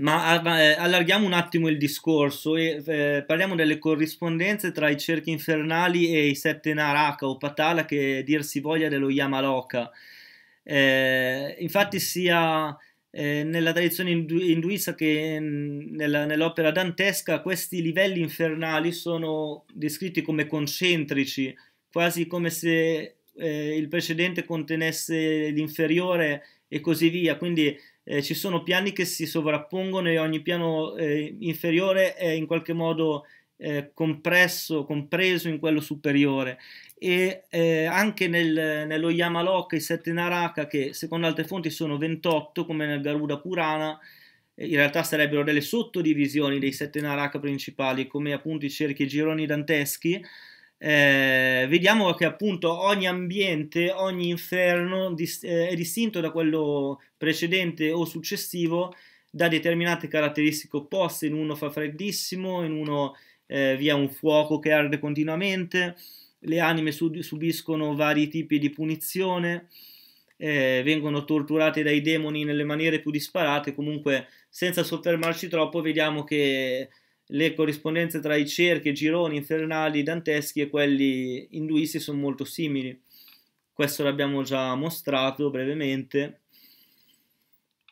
Ma eh, allarghiamo un attimo il discorso e eh, parliamo delle corrispondenze tra i cerchi infernali e i sette Naraka o Patala che dir si voglia dello Yamaloka. Eh, infatti sia eh, nella tradizione indu- induista che nella, nell'opera dantesca questi livelli infernali sono descritti come concentrici, quasi come se eh, il precedente contenesse l'inferiore e così via. Quindi eh, ci sono piani che si sovrappongono e ogni piano eh, inferiore è in qualche modo eh, compresso, compreso in quello superiore. E eh, anche nel, nello Yamaloka i sette Naraka, che secondo altre fonti sono 28, come nel Garuda Purana, eh, in realtà sarebbero delle sottodivisioni dei sette Naraka principali, come appunto i cerchi e gironi danteschi, eh, vediamo che appunto ogni ambiente, ogni inferno dis- eh, è distinto da quello precedente o successivo da determinate caratteristiche opposte. In uno fa freddissimo, in uno eh, vi è un fuoco che arde continuamente, le anime sub- subiscono vari tipi di punizione. Eh, vengono torturate dai demoni nelle maniere più disparate. Comunque, senza soffermarci troppo, vediamo che le corrispondenze tra i cerchi e gironi infernali danteschi e quelli induisti sono molto simili. Questo l'abbiamo già mostrato brevemente.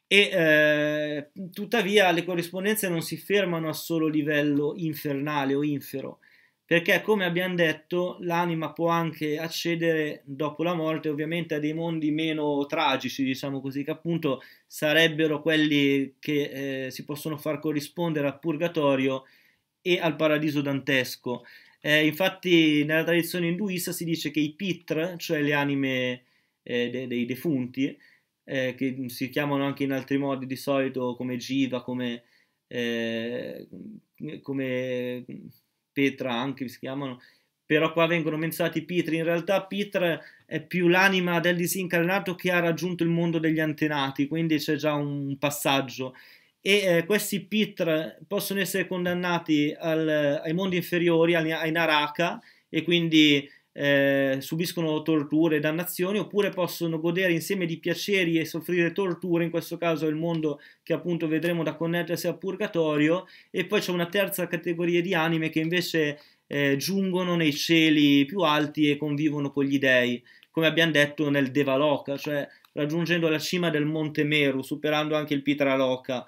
E eh, tuttavia le corrispondenze non si fermano a solo livello infernale o infero, perché come abbiamo detto l'anima può anche accedere dopo la morte ovviamente a dei mondi meno tragici, diciamo così, che appunto sarebbero quelli che eh, si possono far corrispondere al purgatorio e al paradiso dantesco. Eh, infatti nella tradizione induista si dice che i pitra, cioè le anime eh, de- dei defunti, eh, che si chiamano anche in altri modi di solito come Jiva, come, eh, come Petra anche si chiamano, però qua vengono menzionati Pitra, in realtà Pitra è più l'anima del disincarnato che ha raggiunto il mondo degli antenati, quindi c'è già un passaggio. E eh, questi Pitra possono essere condannati al, ai mondi inferiori, ai Naraka e quindi eh, subiscono torture e dannazioni oppure possono godere insieme di piaceri e soffrire torture, in questo caso è il mondo che appunto vedremo da connettersi al purgatorio e poi c'è una terza categoria di anime che invece eh, giungono nei cieli più alti e convivono con gli dei, come abbiamo detto nel Devaloka, cioè raggiungendo la cima del Monte Meru, superando anche il Pitraloka.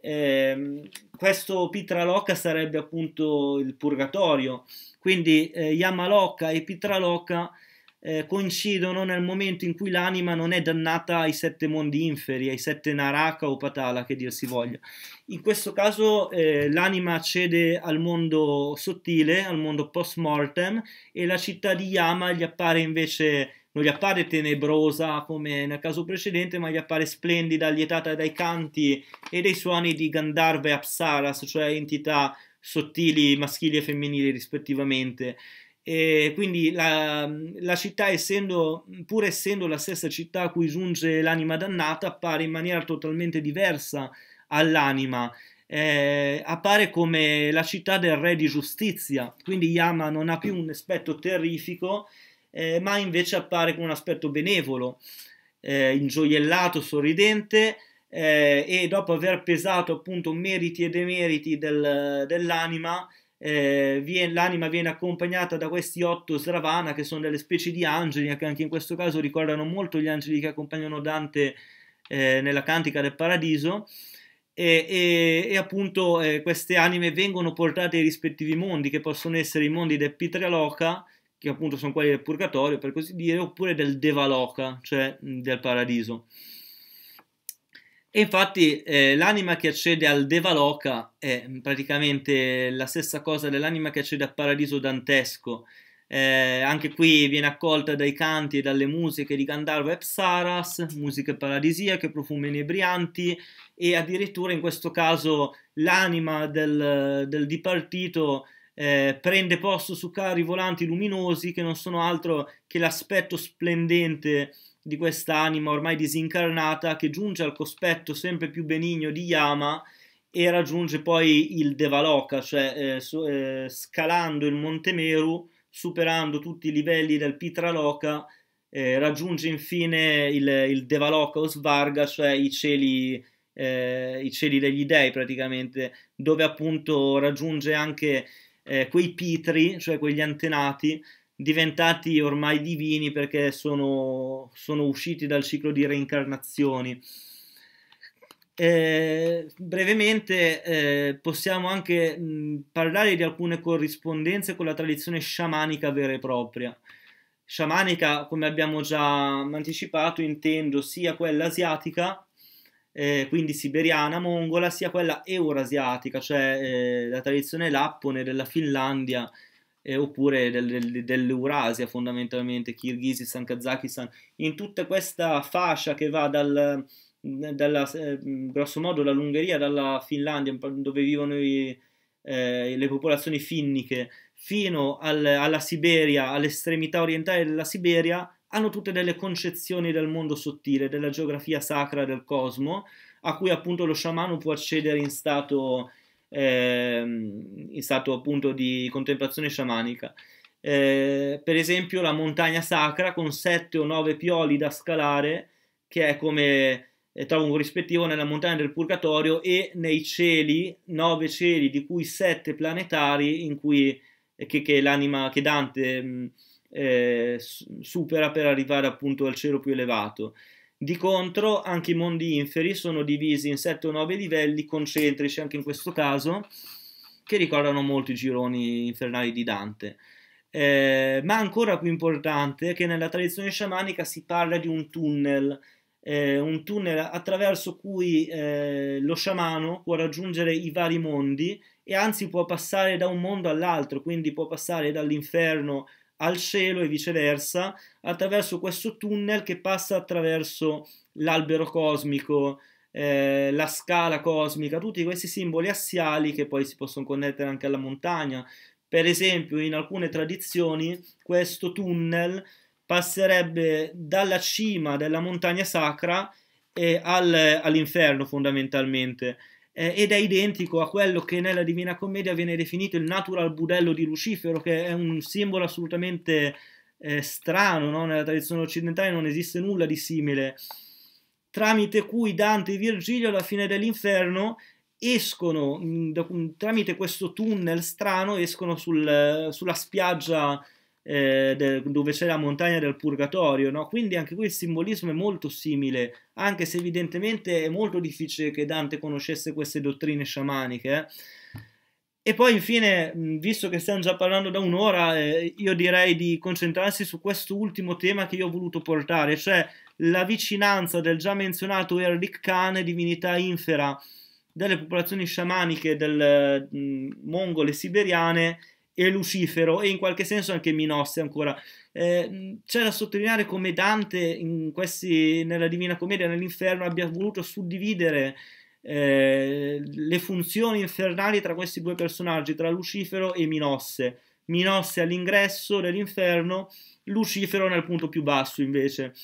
Eh, questo Pitraloka sarebbe appunto il purgatorio, quindi eh, Yamaloka e Pitraloka eh, coincidono nel momento in cui l'anima non è dannata ai sette mondi inferi, ai sette Naraka o Patala, che dir si voglia. In questo caso eh, l'anima accede al mondo sottile, al mondo post-mortem, e la città di Yama gli appare invece non gli appare tenebrosa come nel caso precedente, ma gli appare splendida, lietata dai canti e dai suoni di Gandharva e Apsaras, cioè entità sottili maschili e femminili rispettivamente. E quindi la, la, città, essendo, pur essendo la stessa città a cui giunge l'anima dannata, appare in maniera totalmente diversa all'anima. Eh, appare come la città del re di giustizia, quindi Yama non ha più un aspetto terrifico, eh, ma invece appare con un aspetto benevolo, eh, ingioiellato, sorridente eh, e dopo aver pesato appunto meriti e demeriti del, dell'anima, eh, viene, l'anima viene accompagnata da questi otto Sravana che sono delle specie di angeli che anche in questo caso ricordano molto gli angeli che accompagnano Dante eh, nella Cantica del Paradiso. E, e, e, appunto eh, queste anime vengono portate ai rispettivi mondi che possono essere i mondi del Pitraloka che appunto sono quelli del purgatorio, per così dire, oppure del Devaloka, cioè del paradiso. E infatti eh, l'anima che accede al Devaloka è praticamente la stessa cosa dell'anima che accede al paradiso dantesco. Eh, anche qui viene accolta dai canti e dalle musiche di Gandharva e Psaras, musiche paradisiache, profumi inebrianti e addirittura in questo caso l'anima del, del dipartito eh, prende posto su carri volanti luminosi che non sono altro che l'aspetto splendente di questa anima ormai disincarnata che giunge al cospetto sempre più benigno di Yama e raggiunge poi il Devaloka, cioè eh, so, eh, scalando il Monte Meru, superando tutti i livelli del Pitraloka, eh, raggiunge infine il, il Devaloka o Svarga, cioè i cieli, eh, i cieli degli dei praticamente, dove appunto raggiunge anche eh, quei pitri, cioè quegli antenati, diventati ormai divini perché sono, sono usciti dal ciclo di reincarnazioni. Eh, brevemente eh, possiamo anche mh, parlare di alcune corrispondenze con la tradizione sciamanica vera e propria. Sciamanica, come abbiamo già anticipato, intendo sia quella asiatica, eh, quindi siberiana, mongola, sia quella eurasiatica, cioè eh, la tradizione lappone della Finlandia eh, oppure del, del, dell'Eurasia fondamentalmente, Kirghizistan, Kazakistan, in tutta questa fascia che va dal, dalla, eh, grosso modo dall'Ungheria, dalla Finlandia, dove vivono i, eh, le popolazioni finniche, fino al, alla Siberia, all'estremità orientale della Siberia, hanno tutte delle concezioni del mondo sottile, della geografia sacra del cosmo, a cui appunto lo sciamano può accedere in stato, eh, in stato appunto di contemplazione sciamanica. Eh, per esempio la montagna sacra con sette o nove pioli da scalare, che è come eh, trova un corrispettivo nella montagna del Purgatorio e nei cieli, nove cieli di cui sette planetari in cui, eh, che, che l'anima, che Dante mh, eh, supera per arrivare appunto al cielo più elevato. Di contro, anche i mondi inferi sono divisi in 7 o 9 livelli concentrici, anche in questo caso, che ricordano molto i gironi infernali di Dante. Eh, ma ancora più importante è che nella tradizione sciamanica si parla di un tunnel, eh, un tunnel attraverso cui eh, lo sciamano può raggiungere i vari mondi e anzi può passare da un mondo all'altro, quindi può passare dall'inferno al cielo e viceversa attraverso questo tunnel che passa attraverso l'albero cosmico, eh, la scala cosmica, tutti questi simboli assiali che poi si possono connettere anche alla montagna. Per esempio, in alcune tradizioni questo tunnel passerebbe dalla cima della montagna sacra eh, al, all'inferno fondamentalmente eh, ed è identico a quello che nella Divina Commedia viene definito il natural budello di Lucifero, che è un simbolo assolutamente eh, strano, no? nella tradizione occidentale non esiste nulla di simile, tramite cui Dante e Virgilio alla fine dell'inferno escono, mh, tramite questo tunnel strano, escono sul, sulla spiaggia eh, de, dove c'è la montagna del purgatorio, no? quindi anche qui il simbolismo è molto simile, anche se evidentemente è molto difficile che Dante conoscesse queste dottrine sciamaniche. Eh? E poi infine, visto che stiamo già parlando da un'ora, eh, io direi di concentrarsi su questo ultimo tema che io ho voluto portare, cioè la vicinanza del già menzionato Erlik Khan, divinità infera delle popolazioni sciamaniche del, mh, mongole siberiane, e Lucifero e in qualche senso anche Minosse ancora. Eh, c'è da sottolineare come Dante questi, nella Divina Commedia, nell'inferno, abbia voluto suddividere eh, le funzioni infernali tra questi due personaggi, tra Lucifero e Minosse. Minosse all'ingresso dell'inferno, Lucifero nel punto più basso invece.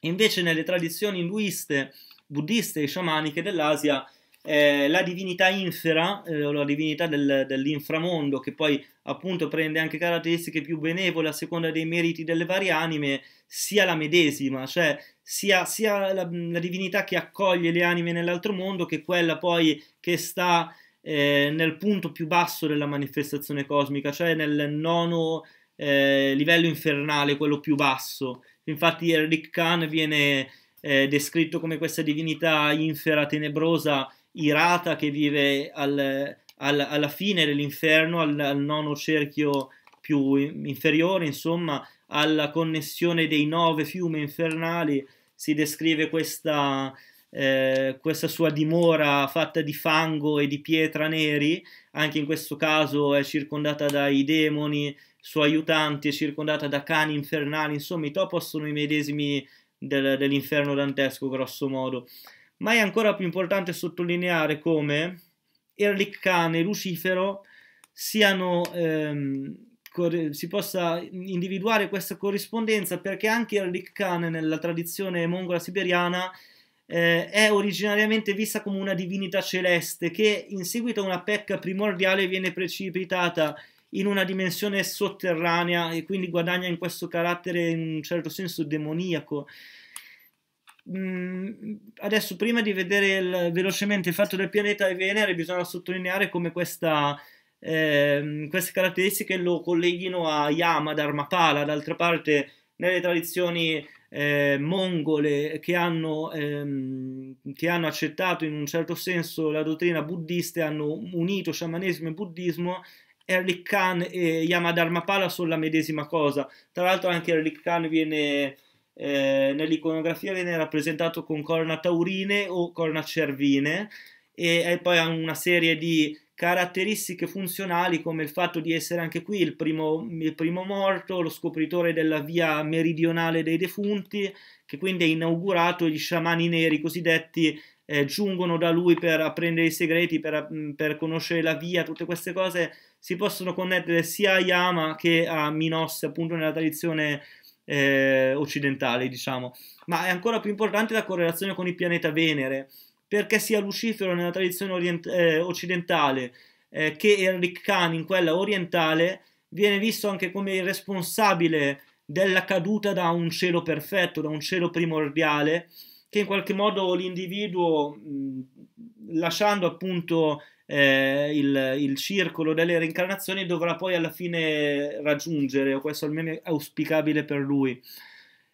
Invece nelle tradizioni induiste, buddiste e sciamaniche dell'Asia eh, la divinità infera, eh, o la divinità del, dell'inframondo, che poi appunto prende anche caratteristiche più benevole a seconda dei meriti delle varie anime, sia la medesima, cioè sia, sia la, la, divinità che accoglie le anime nell'altro mondo che quella poi che sta eh, nel punto più basso della manifestazione cosmica, cioè nel nono eh, livello infernale, quello più basso. Infatti Eric Khan viene eh, descritto come questa divinità infera, tenebrosa, Irata che vive al, al, alla fine dell'inferno, al, al, nono cerchio più inferiore, insomma, alla connessione dei nove fiumi infernali, si descrive questa, eh, questa sua dimora fatta di fango e di pietra neri, anche in questo caso è circondata dai demoni, suoi aiutanti, è circondata da cani infernali, insomma i topos sono i medesimi del, dell'inferno dantesco, grosso modo ma è ancora più importante sottolineare come Erlich Khan e Lucifero siano, ehm, si possa individuare questa corrispondenza perché anche Erlik Khan nella tradizione mongola siberiana eh, è originariamente vista come una divinità celeste che in seguito a una pecca primordiale viene precipitata in una dimensione sotterranea e quindi guadagna in questo carattere in un certo senso demoniaco. Mm, adesso, prima di vedere il, velocemente il fatto del pianeta Venere, bisogna sottolineare come questa, eh, queste caratteristiche lo colleghino a Yama, Dharmapala. D'altra parte, nelle tradizioni eh, mongole che hanno, ehm, che hanno, accettato in un certo senso la dottrina buddista e hanno unito sciamanesimo e buddismo, Erlich Khan e Yamadharmapala sono la medesima cosa. Tra l'altro anche Erlich Khan viene eh, nell'iconografia viene rappresentato con corna taurine o corna cervine e, e poi ha una serie di caratteristiche funzionali come il fatto di essere anche qui il primo, il primo, morto, lo scopritore della via meridionale dei defunti, che quindi è inaugurato, gli sciamani neri cosiddetti eh, giungono da lui per apprendere i segreti, per, per, conoscere la via, tutte queste cose si possono connettere sia a Yama che a Minos, appunto nella tradizione eh, occidentali, diciamo. Ma è ancora più importante la correlazione con il pianeta Venere, perché sia Lucifero nella tradizione orient- eh, occidentale eh, che Erlich Khan in quella orientale viene visto anche come il responsabile della caduta da un cielo perfetto, da un cielo primordiale, che in qualche modo l'individuo, mh, lasciando appunto eh, il, il, circolo delle reincarnazioni dovrà poi alla fine raggiungere, o questo almeno è auspicabile per lui.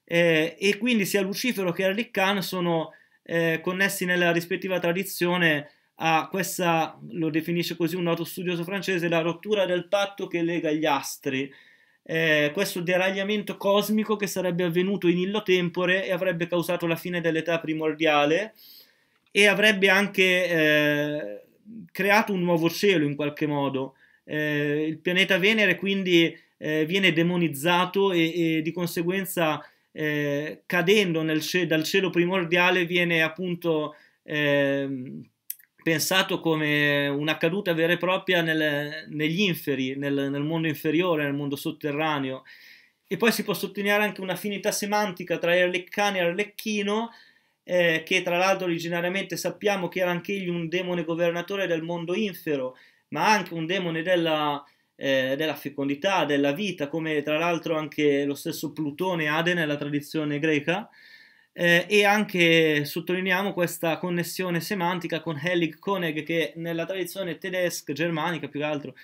Eh, e quindi sia Lucifero che Erlich Khan sono eh, connessi nella rispettiva tradizione a questa, lo definisce così un noto studioso francese, la rottura del patto che lega gli astri. Eh, questo deragliamento cosmico che sarebbe avvenuto in illo tempore e avrebbe causato la fine dell'età primordiale e avrebbe anche eh, creato un nuovo cielo in qualche modo. Eh, il pianeta Venere quindi eh, viene demonizzato e, e di conseguenza eh, cadendo ce- dal cielo primordiale viene appunto ehm, pensato come una caduta vera e propria nel, negli inferi, nel, nel, mondo inferiore, nel mondo sotterraneo. E poi si può sottolineare anche un'affinità semantica tra Erleccano e Arlecchino, eh, che tra l'altro originariamente sappiamo che era anch'egli un demone governatore del mondo infero, ma anche un demone della, eh, della fecondità, della vita, come tra l'altro anche lo stesso Plutone Ade nella tradizione greca. Eh, e anche sottolineiamo questa connessione semantica con Helig Koneg che nella tradizione tedesca, germanica più che altro,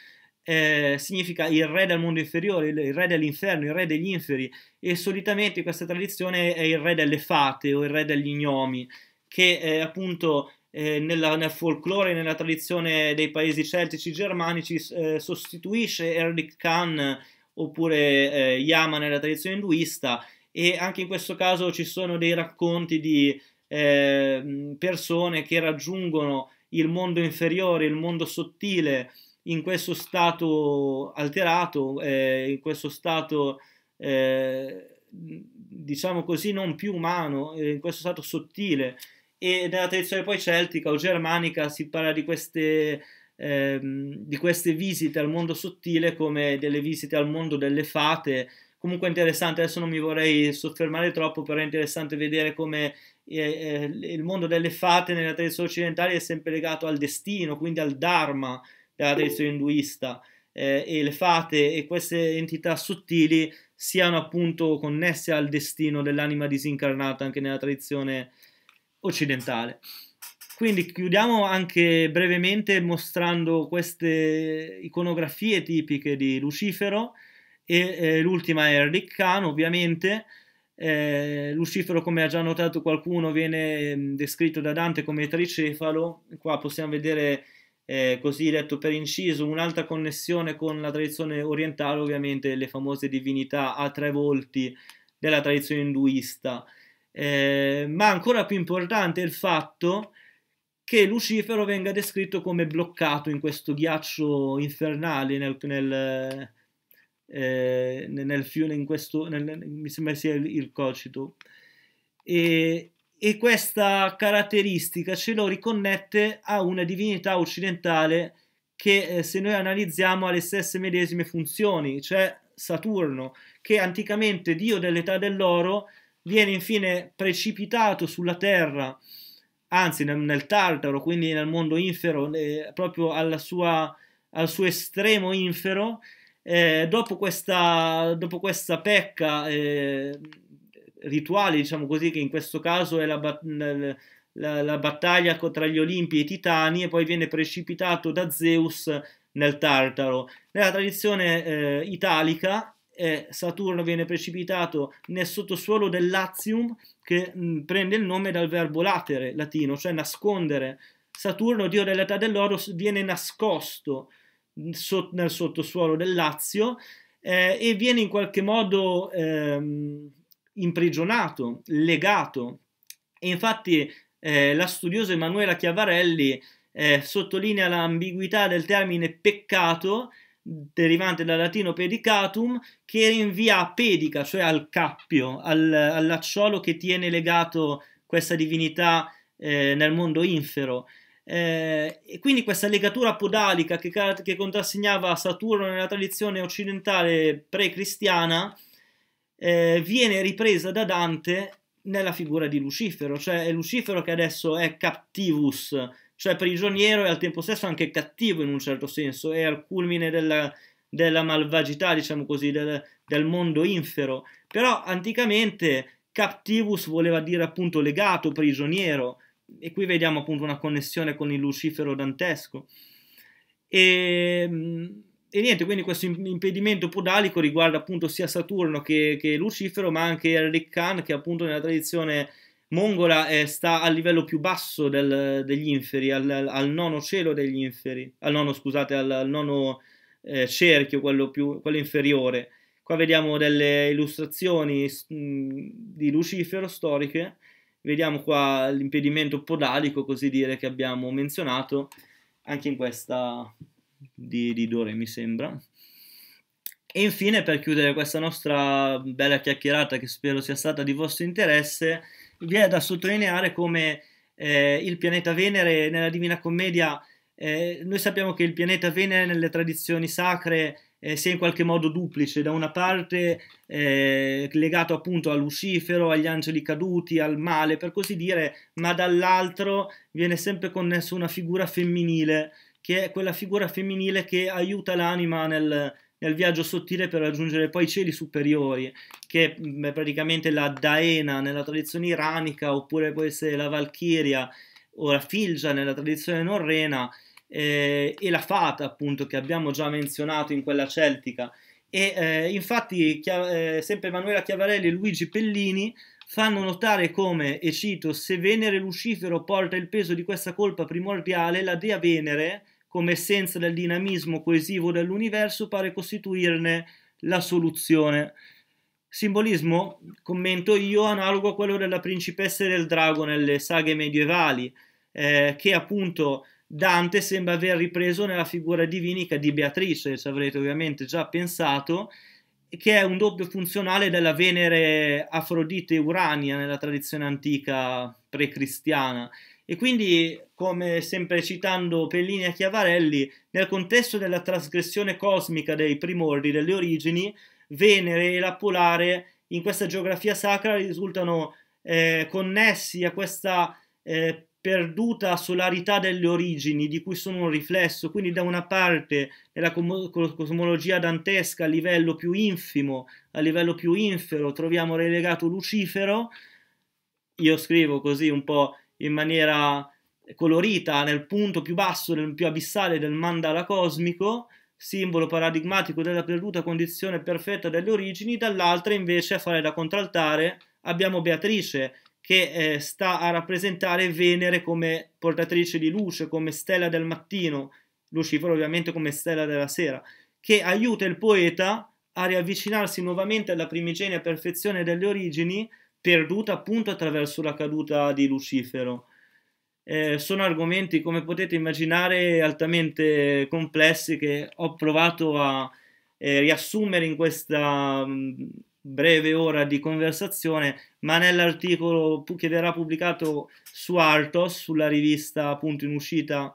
eh, significa il re del mondo inferiore, il, re dell'inferno, il re degli inferi e solitamente questa tradizione è il re delle fate o il re degli gnomi che eh, appunto eh, nella, nel folklore, nella tradizione dei paesi celtici germanici eh, sostituisce Erlich Khan oppure eh, Yama nella tradizione induista e anche in questo caso ci sono dei racconti di ehm, persone che raggiungono il mondo inferiore, il mondo sottile in questo stato alterato, eh, in questo stato eh, diciamo così non più umano, eh, in questo stato sottile. E nella tradizione poi celtica o germanica si parla di queste, ehm, di queste visite al mondo sottile come delle visite al mondo delle fate, comunque interessante, adesso non mi vorrei soffermare troppo, però è interessante vedere come eh, eh, il mondo delle fate nella tradizione occidentale è sempre legato al destino, quindi al Dharma, della tradizione induista eh, e le fate e queste entità sottili siano appunto connesse al destino dell'anima disincarnata anche nella tradizione occidentale. Quindi chiudiamo anche brevemente mostrando queste iconografie tipiche di Lucifero e eh, l'ultima è Riccano ovviamente. Eh, Lucifero, come ha già notato qualcuno, viene mm, descritto da Dante come tricefalo. Qua possiamo vedere eh, così detto per inciso, un'altra connessione con la tradizione orientale, ovviamente le famose divinità a tre volti della tradizione induista. Eh, ma ancora più importante è il fatto che Lucifero venga descritto come bloccato in questo ghiaccio infernale nel, nel, eh, nel fiume, in questo, nel, mi sembra sia il, il cocito. E, e questa caratteristica ce lo riconnette a una divinità occidentale che eh, se noi analizziamo ha le stesse medesime funzioni, cioè Saturno, che anticamente dio dell'età dell'oro, viene infine precipitato sulla Terra, anzi nel, nel Tartaro, quindi nel mondo infero, eh, proprio sua, al suo estremo infero, eh, dopo, questa, dopo, questa, pecca eh, rituale, diciamo così, che in questo caso è la, la, la, battaglia tra gli Olimpi e i Titani, e poi viene precipitato da Zeus nel Tartaro. Nella tradizione eh, italica, eh, Saturno viene precipitato nel sottosuolo del Latium, che mh, prende il nome dal verbo latere latino, cioè nascondere. Saturno, dio dell'età dell'oro, viene nascosto nel sottosuolo del Lazio eh, e viene in qualche modo ehm, imprigionato, legato. E infatti eh, la studiosa Emanuela Chiavarelli eh, sottolinea l'ambiguità del termine peccato derivante dal latino pedicatum che rinvia a pedica, cioè al cappio, al, al lacciolo che tiene legato questa divinità eh, nel mondo infero. Eh, e quindi questa legatura podalica che, che contrassegnava Saturno nella tradizione occidentale pre-cristiana eh, viene ripresa da Dante nella figura di Lucifero, cioè è Lucifero che adesso è captivus, cioè prigioniero e al tempo stesso anche cattivo in un certo senso, è al culmine della, della malvagità, diciamo così, del, del mondo infero. Però anticamente captivus voleva dire appunto legato, prigioniero, e qui vediamo appunto una connessione con il Lucifero dantesco. E, e niente, quindi questo impedimento podalico riguarda appunto sia Saturno che, che Lucifero, ma anche Erlik Khan, che appunto nella tradizione mongola eh, sta al livello più basso del, degli inferi, al, al, nono cielo degli inferi, al nono, scusate, al, al nono eh, cerchio, quello, più, quello inferiore. Qua vediamo delle illustrazioni mh, di Lucifero storiche Vediamo qua l'impedimento podalico, così dire, che abbiamo menzionato anche in questa di, di Dore, mi sembra. E infine, per chiudere questa nostra bella chiacchierata, che spero sia stata di vostro interesse, vi è da sottolineare come eh, il pianeta Venere nella Divina Commedia, eh, noi sappiamo che il pianeta Venere nelle tradizioni sacre eh, sia in qualche modo duplice, da una parte eh, legato appunto a Lucifero, agli angeli caduti, al male per così dire, ma dall'altro viene sempre connesso una figura femminile, che è quella figura femminile che aiuta l'anima nel, nel viaggio sottile per raggiungere poi i cieli superiori, che è praticamente la Daena nella tradizione iranica, oppure può essere la Valchiria o la Filgia nella tradizione norrena, eh, e la fata appunto che abbiamo già menzionato in quella celtica. E eh, infatti chia- eh, sempre Emanuela Chiavarelli e Luigi Pellini fanno notare come, e cito, se Venere Lucifero porta il peso di questa colpa primordiale, la dea Venere, come essenza del dinamismo coesivo dell'universo, pare costituirne la soluzione. Simbolismo, commento io, analogo a quello della principessa del drago nelle saghe medievali, eh, che appunto Dante sembra aver ripreso nella figura divinica di Beatrice, ci avrete ovviamente già pensato, che è un doppio funzionale della Venere Afrodite Urania nella tradizione antica pre-cristiana. E quindi, come sempre citando Pellini e Chiavarelli, nel contesto della trasgressione cosmica dei primordi, delle origini, Venere e la polare in questa geografia sacra risultano eh, connessi a questa eh, perduta solarità delle origini di cui sono un riflesso, quindi da una parte nella cosmologia dantesca a livello più infimo, a livello più infero troviamo relegato Lucifero, io scrivo così un po' in maniera colorita nel punto più basso, nel più abissale del mandala cosmico, simbolo paradigmatico della perduta condizione perfetta delle origini, dall'altra invece a fare da contraltare abbiamo Beatrice che eh, sta a rappresentare Venere come portatrice di luce, come stella del mattino, Lucifero ovviamente come stella della sera, che aiuta il poeta a riavvicinarsi nuovamente alla primigenia perfezione delle origini, perduta appunto attraverso la caduta di Lucifero. Eh, sono argomenti, come potete immaginare, altamente complessi che ho provato a eh, riassumere in questa mh, breve ora di conversazione, ma nell'articolo che verrà pubblicato su Artos, sulla rivista appunto in uscita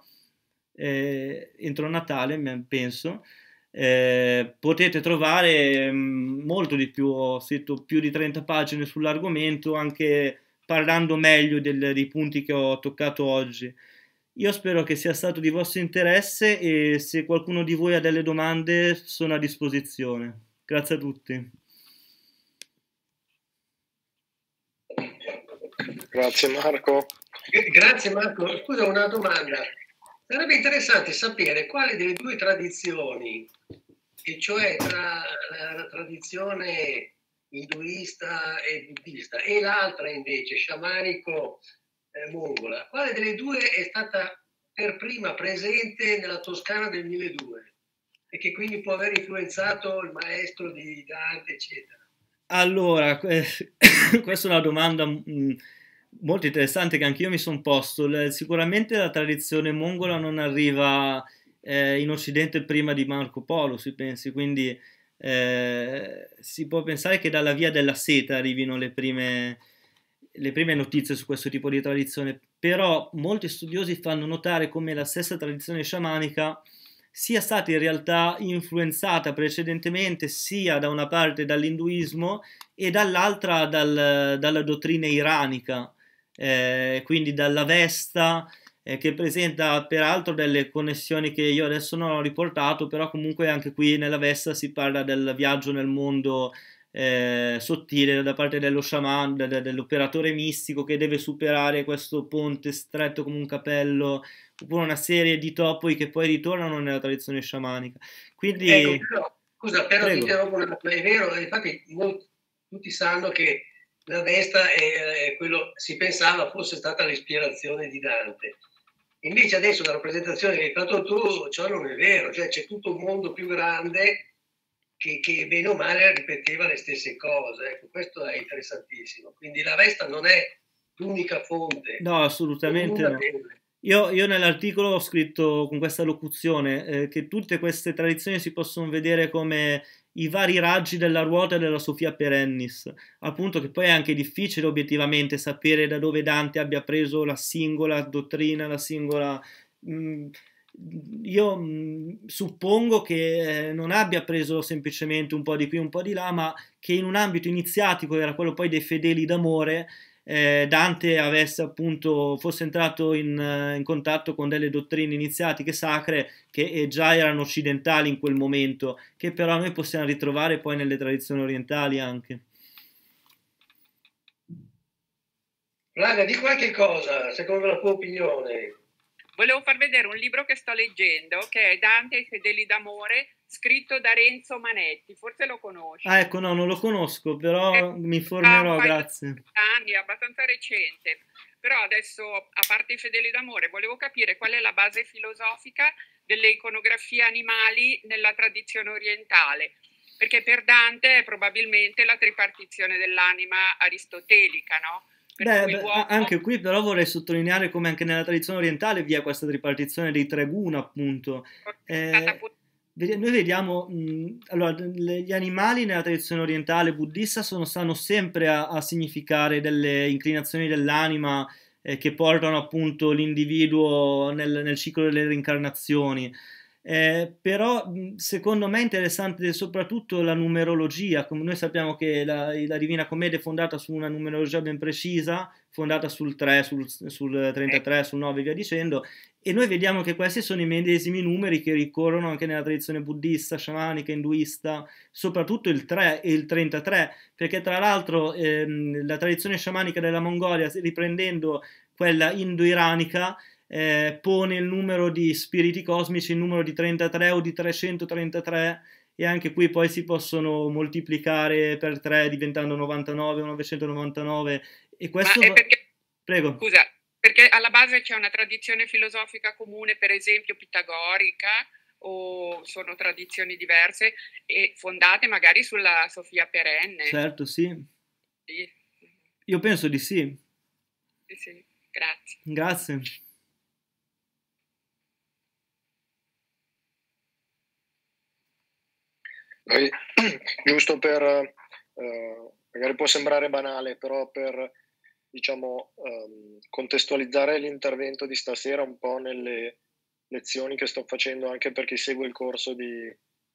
eh, entro Natale, penso. Eh, potete trovare mh, molto di più, ho scritto più di 30 pagine sull'argomento, anche parlando meglio del, dei punti che ho toccato oggi. Io spero che sia stato di vostro interesse e se qualcuno di voi ha delle domande sono a disposizione. Grazie a tutti. Grazie Marco. Grazie Marco. Scusa una domanda. Sarebbe interessante sapere quale delle due tradizioni, e cioè tra la tradizione induista e buddista e l'altra invece sciamanico eh, quale delle due è stata per prima presente nella Toscana del 1200 e che quindi può aver influenzato il maestro di Dante, eccetera? Allora, eh, <coughs> questa è una domanda mh, mm, molto interessante che anch'io mi sono posto. Sicuramente la tradizione mongola non arriva eh, in Occidente prima di Marco Polo, si pensi, quindi eh, si può pensare che dalla via della seta arrivino le prime, le prime notizie su questo tipo di tradizione, però molti studiosi fanno notare come la stessa tradizione sciamanica sia stata in realtà influenzata precedentemente sia da una parte dall'induismo e dall'altra dal, dalla dottrina iranica eh, quindi dalla Vesta, eh, che presenta peraltro delle connessioni che io adesso non ho riportato, però comunque anche qui nella Vesta si parla del viaggio nel mondo eh, sottile da parte dello shaman, de, dell'operatore mistico che deve superare questo ponte stretto come un capello, oppure una serie di topoi che poi ritornano nella tradizione sciamanica. Quindi... Ecco, però, scusa, però è vero, infatti molti, tutti sanno che la Vesta è, è quello, si pensava fosse stata l'ispirazione di Dante. Invece adesso la rappresentazione che hai fatto tu, ciò non è vero, cioè c'è tutto un mondo più grande che, che bene o male ripeteva le stesse cose. Ecco, questo è interessantissimo. Quindi la Vesta non è l'unica fonte. No, assolutamente no. Io, io, nell'articolo ho scritto con questa locuzione eh, che tutte queste tradizioni si possono vedere come i vari raggi della ruota della Sofia Perennis, appunto che poi è anche difficile obiettivamente sapere da dove Dante abbia preso la singola dottrina, la singola... Mh, mm, io mm, suppongo che eh, non abbia preso semplicemente un po' di qui, un po' di là, ma che in un ambito iniziatico era quello poi dei fedeli d'amore, eh, Dante avesse appunto fosse entrato in, eh, in, contatto con delle dottrine iniziatiche sacre che eh, già erano occidentali in quel momento, che però noi possiamo ritrovare poi nelle tradizioni orientali anche. Flavia, di qualche cosa, secondo la tua opinione. Volevo far vedere un libro che sto leggendo, che è Dante e i fedeli d'amore, scritto da Renzo Manetti, forse lo conosci. Ah, ecco, no, non lo conosco, però è, mi informerò, grazie. Anni, è abbastanza recente. Però adesso, a parte i fedeli d'amore, volevo capire qual è la base filosofica delle iconografie animali nella tradizione orientale, perché per Dante è probabilmente la tripartizione dell'anima aristotelica, no? Beh, beh, uomo... anche qui però vorrei sottolineare come anche nella tradizione orientale vi è questa tripartizione dei tre guna, appunto. Eh, noi vediamo, mh, allora, gli animali nella tradizione orientale buddista sono, stanno sempre a, a significare delle inclinazioni dell'anima eh, che portano appunto l'individuo nel, nel ciclo delle reincarnazioni. Eh, però secondo me è interessante soprattutto la numerologia, come noi sappiamo che la, la, Divina Commedia è fondata su una numerologia ben precisa, fondata sul 3, sul, sul 33, sul 9 e via dicendo, e noi vediamo che questi sono i medesimi numeri che ricorrono anche nella tradizione buddista, sciamanica, induista, soprattutto il 3 e il 33, perché tra l'altro ehm, la tradizione sciamanica della Mongolia, riprendendo quella indo-iranica, eh, pone il numero di spiriti cosmici, il numero di 33 o di 333 e anche qui poi si possono moltiplicare per 3 diventando 99 o 999 e questo... Ma perché... Prego. Scusa, perché alla base c'è una tradizione filosofica comune, per esempio pitagorica, o sono tradizioni diverse e fondate magari sulla Sofia perenne? Certo, sì. sì. Io penso di sì. Sì, sì. Grazie. Grazie. <clears throat> Giusto per, eh, magari può sembrare banale, però per diciamo, um, contestualizzare l'intervento di stasera un po' nelle lezioni che sto facendo anche per chi segue il corso di,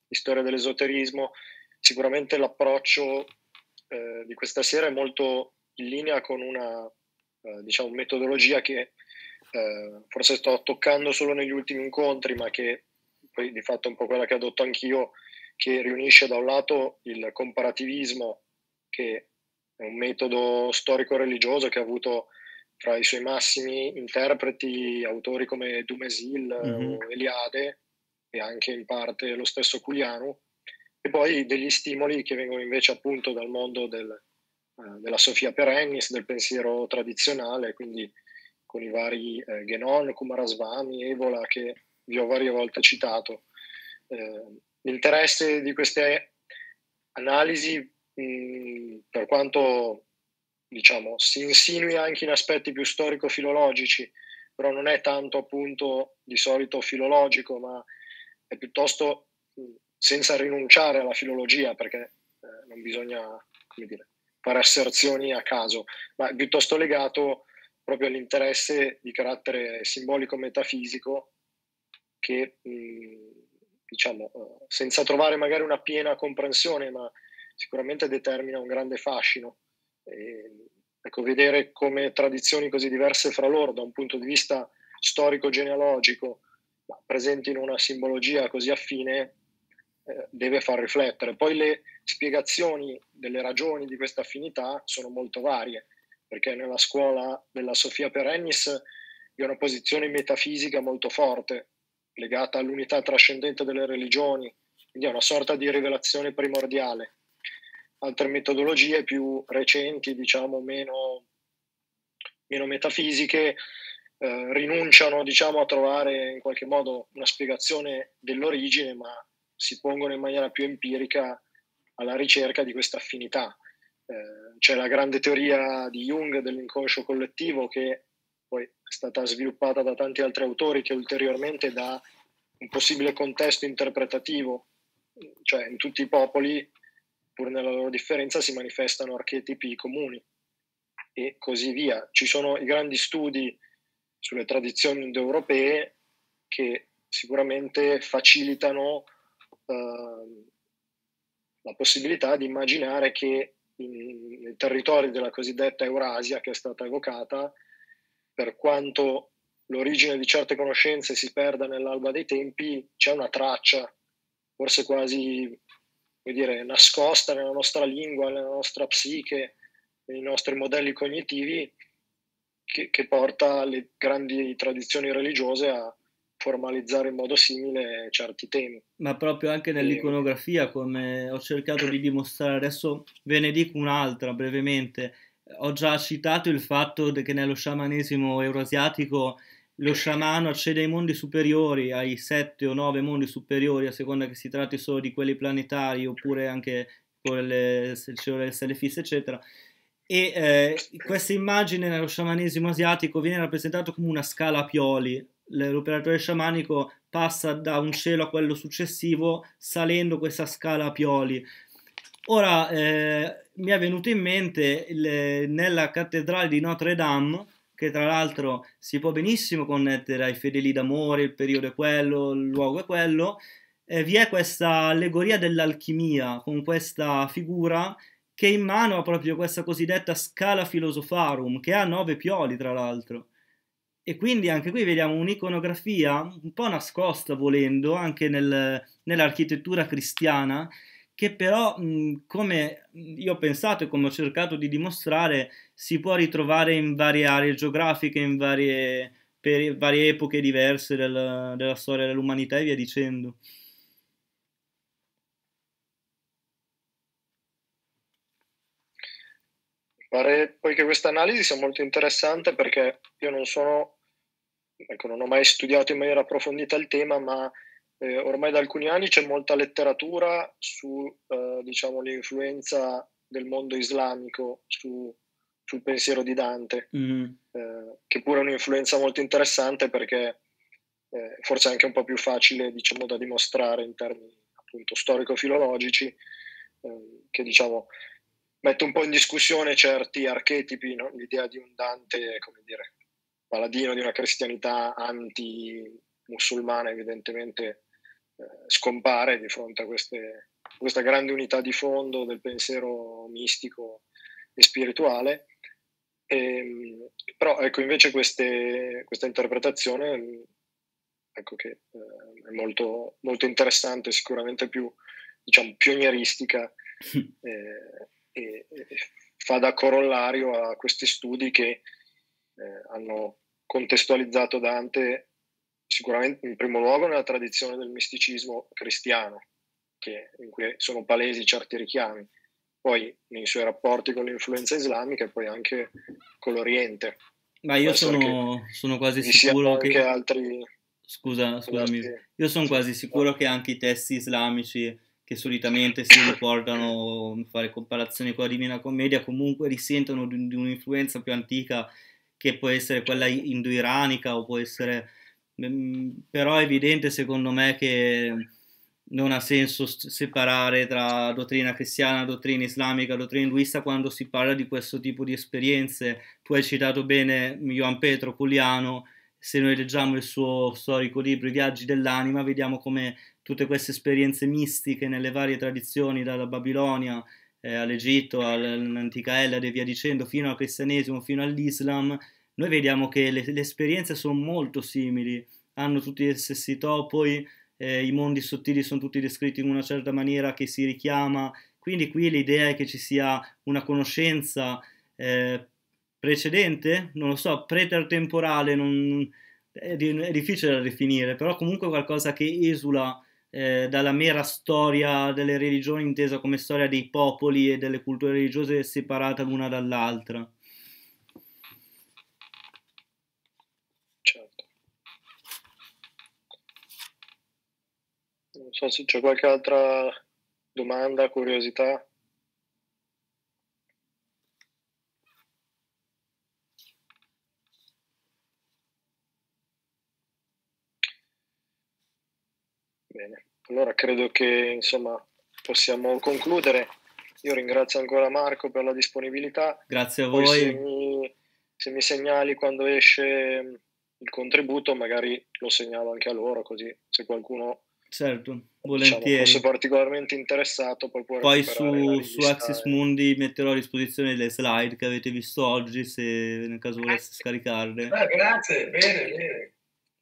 di storia dell'esoterismo. Sicuramente l'approccio eh, di questa sera è molto in linea con una eh, diciamo, metodologia che eh, forse sto toccando solo negli ultimi incontri, ma che poi di fatto è un po' quella che adotto anch'io, che riunisce da un lato il comparativismo, che è un metodo storico-religioso che ha avuto fra i suoi massimi interpreti autori come Dumesil mm-hmm. o Eliade e anche in parte lo stesso Culiano, e poi degli stimoli che vengono invece appunto dal mondo del, eh, della Sofia Perennis, del pensiero tradizionale, quindi con i vari eh, Genon, Kumarasvami, Evola che vi ho varie volte citato. Eh, l'interesse di queste analisi, mh, per quanto diciamo, si insinui anche in aspetti più storico-filologici, però non è tanto appunto di solito filologico, ma è piuttosto senza rinunciare alla filologia, perché eh, non bisogna dire, fare asserzioni a caso, ma è piuttosto legato proprio all'interesse di carattere simbolico-metafisico che, diciamo, eh, senza trovare magari una piena comprensione, ma sicuramente determina un grande fascino. E, ecco, vedere come tradizioni così diverse fra loro da un punto di vista storico-genealogico presentino una simbologia così affine eh, deve far riflettere. Poi le spiegazioni delle ragioni di questa affinità sono molto varie perché nella scuola della Sofia Perennis vi è una posizione metafisica molto forte, legata all'unità trascendente delle religioni, quindi è una sorta di rivelazione primordiale. Altre metodologie più recenti, diciamo meno, meno metafisiche, eh, rinunciano diciamo, a trovare in qualche modo una spiegazione dell'origine, ma si pongono in maniera più empirica alla ricerca di questa affinità. Eh, c'è la grande teoria di Jung dell'inconscio collettivo che poi è stata sviluppata da tanti altri autori che ulteriormente dà un possibile contesto interpretativo, cioè in tutti i popoli, pur nella loro differenza, si manifestano archetipi comuni e così via. Ci sono i grandi studi sulle tradizioni indoeuropee che sicuramente facilitano uh, la possibilità di immaginare che nei territori della cosiddetta Eurasia che è stata evocata, per quanto l'origine di certe conoscenze si perda nell'alba dei tempi, c'è una traccia, forse quasi dire, nascosta nella nostra lingua, nella nostra psiche, nei nostri modelli cognitivi, che, che porta le grandi tradizioni religiose a, formalizzare in modo simile certi temi. Ma proprio anche nell'iconografia, come ho cercato di dimostrare, adesso ve ne dico un'altra brevemente. Ho già citato il fatto che nello sciamanesimo euroasiatico lo sciamano accede ai mondi superiori, ai sette o nove mondi superiori, a seconda che si tratti solo di quelli planetari oppure anche quelle, se le stelle fisse, eccetera. E eh, questa immagine nello sciamanesimo asiatico viene rappresentata come una scala a pioli, l'operatore sciamanico passa da un cielo a quello successivo salendo questa scala a pioli. Ora eh, mi è venuto in mente il, nella cattedrale di Notre Dame, che tra l'altro si può benissimo connettere ai fedeli d'amore, il periodo è quello, il luogo è quello, eh, vi è questa allegoria dell'alchimia con questa figura che in mano ha proprio questa cosiddetta scala filosofarum, che ha nove pioli tra l'altro. E quindi anche qui vediamo un'iconografia un po' nascosta, volendo, anche nel, nell'architettura cristiana, che però, come io ho pensato e come ho cercato di dimostrare, si può ritrovare in varie aree geografiche, in varie, per varie epoche diverse del, della storia dell'umanità e via dicendo. Pare poi che questa analisi sia molto interessante perché io non sono ecco, non ho mai studiato in maniera approfondita il tema, ma eh, ormai da alcuni anni c'è molta letteratura su eh, diciamo, l'influenza del mondo islamico su, sul pensiero di Dante, mm. eh, che pure è un'influenza molto interessante perché eh, forse è anche un po' più facile diciamo, da dimostrare in termini appunto storico-filologici, eh, che diciamo mette un po' in discussione certi archetipi, no? l'idea di un Dante, come dire, paladino di una cristianità anti, musulmana evidentemente scompare di fronte a queste, questa grande unità di fondo del pensiero mistico e spirituale. E, ehm, però ecco invece queste, questa interpretazione ecco che eh, è molto, molto interessante, sicuramente più diciamo, pionieristica <laughs> eh, e, e, fa da corollario a questi studi che eh, hanno contestualizzato Dante sicuramente in primo luogo nella tradizione del misticismo cristiano, che, in cui sono palesi certi richiami, poi nei suoi rapporti con l'influenza islamica e poi anche con l'Oriente. Ma io sono, sono, quasi sicuro che... Altri... Scusa, scusami, io sono quasi sicuro che anche i testi islamici che solitamente si riportano fare comparazioni con la Divina Commedia comunque risentono di, un'influenza più antica che può essere quella indo-iranica o può essere però è evidente secondo me che non ha senso separare tra dottrina cristiana, dottrina islamica, dottrina induista quando si parla di questo tipo di esperienze. Tu hai citato bene Ioan Petro Puliano, se noi leggiamo il suo storico libro I viaggi dell'anima, vediamo come tutte queste esperienze mistiche nelle varie tradizioni, dalla Babilonia eh, all'Egitto, all'antica Ellade e via dicendo, fino al cristianesimo, fino all'Islam, noi vediamo che le, le esperienze sono molto simili, hanno tutti gli stessi topoi, eh, i mondi sottili sono tutti descritti in una certa maniera che si richiama, quindi qui l'idea è che ci sia una conoscenza eh, precedente, non lo so, pretertemporale, non, è, è, difficile da definire, però comunque qualcosa che esula eh, dalla mera storia delle religioni intesa come storia dei popoli e delle culture religiose separata l'una dall'altra. Certo. Non so se c'è qualche altra domanda, curiosità. Bene, allora credo che insomma possiamo concludere. Io ringrazio ancora Marco per la disponibilità. Grazie a voi. Se mi, se mi, segnali quando esce il contributo, magari lo segnalo anche a loro, così se qualcuno certo, diciamo, volentieri. Diciamo, fosse particolarmente interessato, poi Poi su, su Axis e... Mundi metterò a disposizione le slide che avete visto oggi, se nel caso volesse scaricarle. Ah, grazie, bene, bene.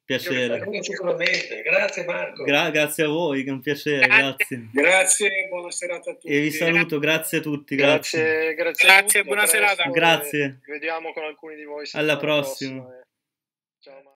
Piacere. Sicuramente. Grazie Marco. Gra- grazie a voi, è un piacere, grazie. Grazie, buona serata a tutti. E vi saluto, grazie a tutti. Grazie, grazie, grazie, grazie buona serata. Grazie. Vediamo con alcuni di voi. Alla prossima. prossima. Ciao.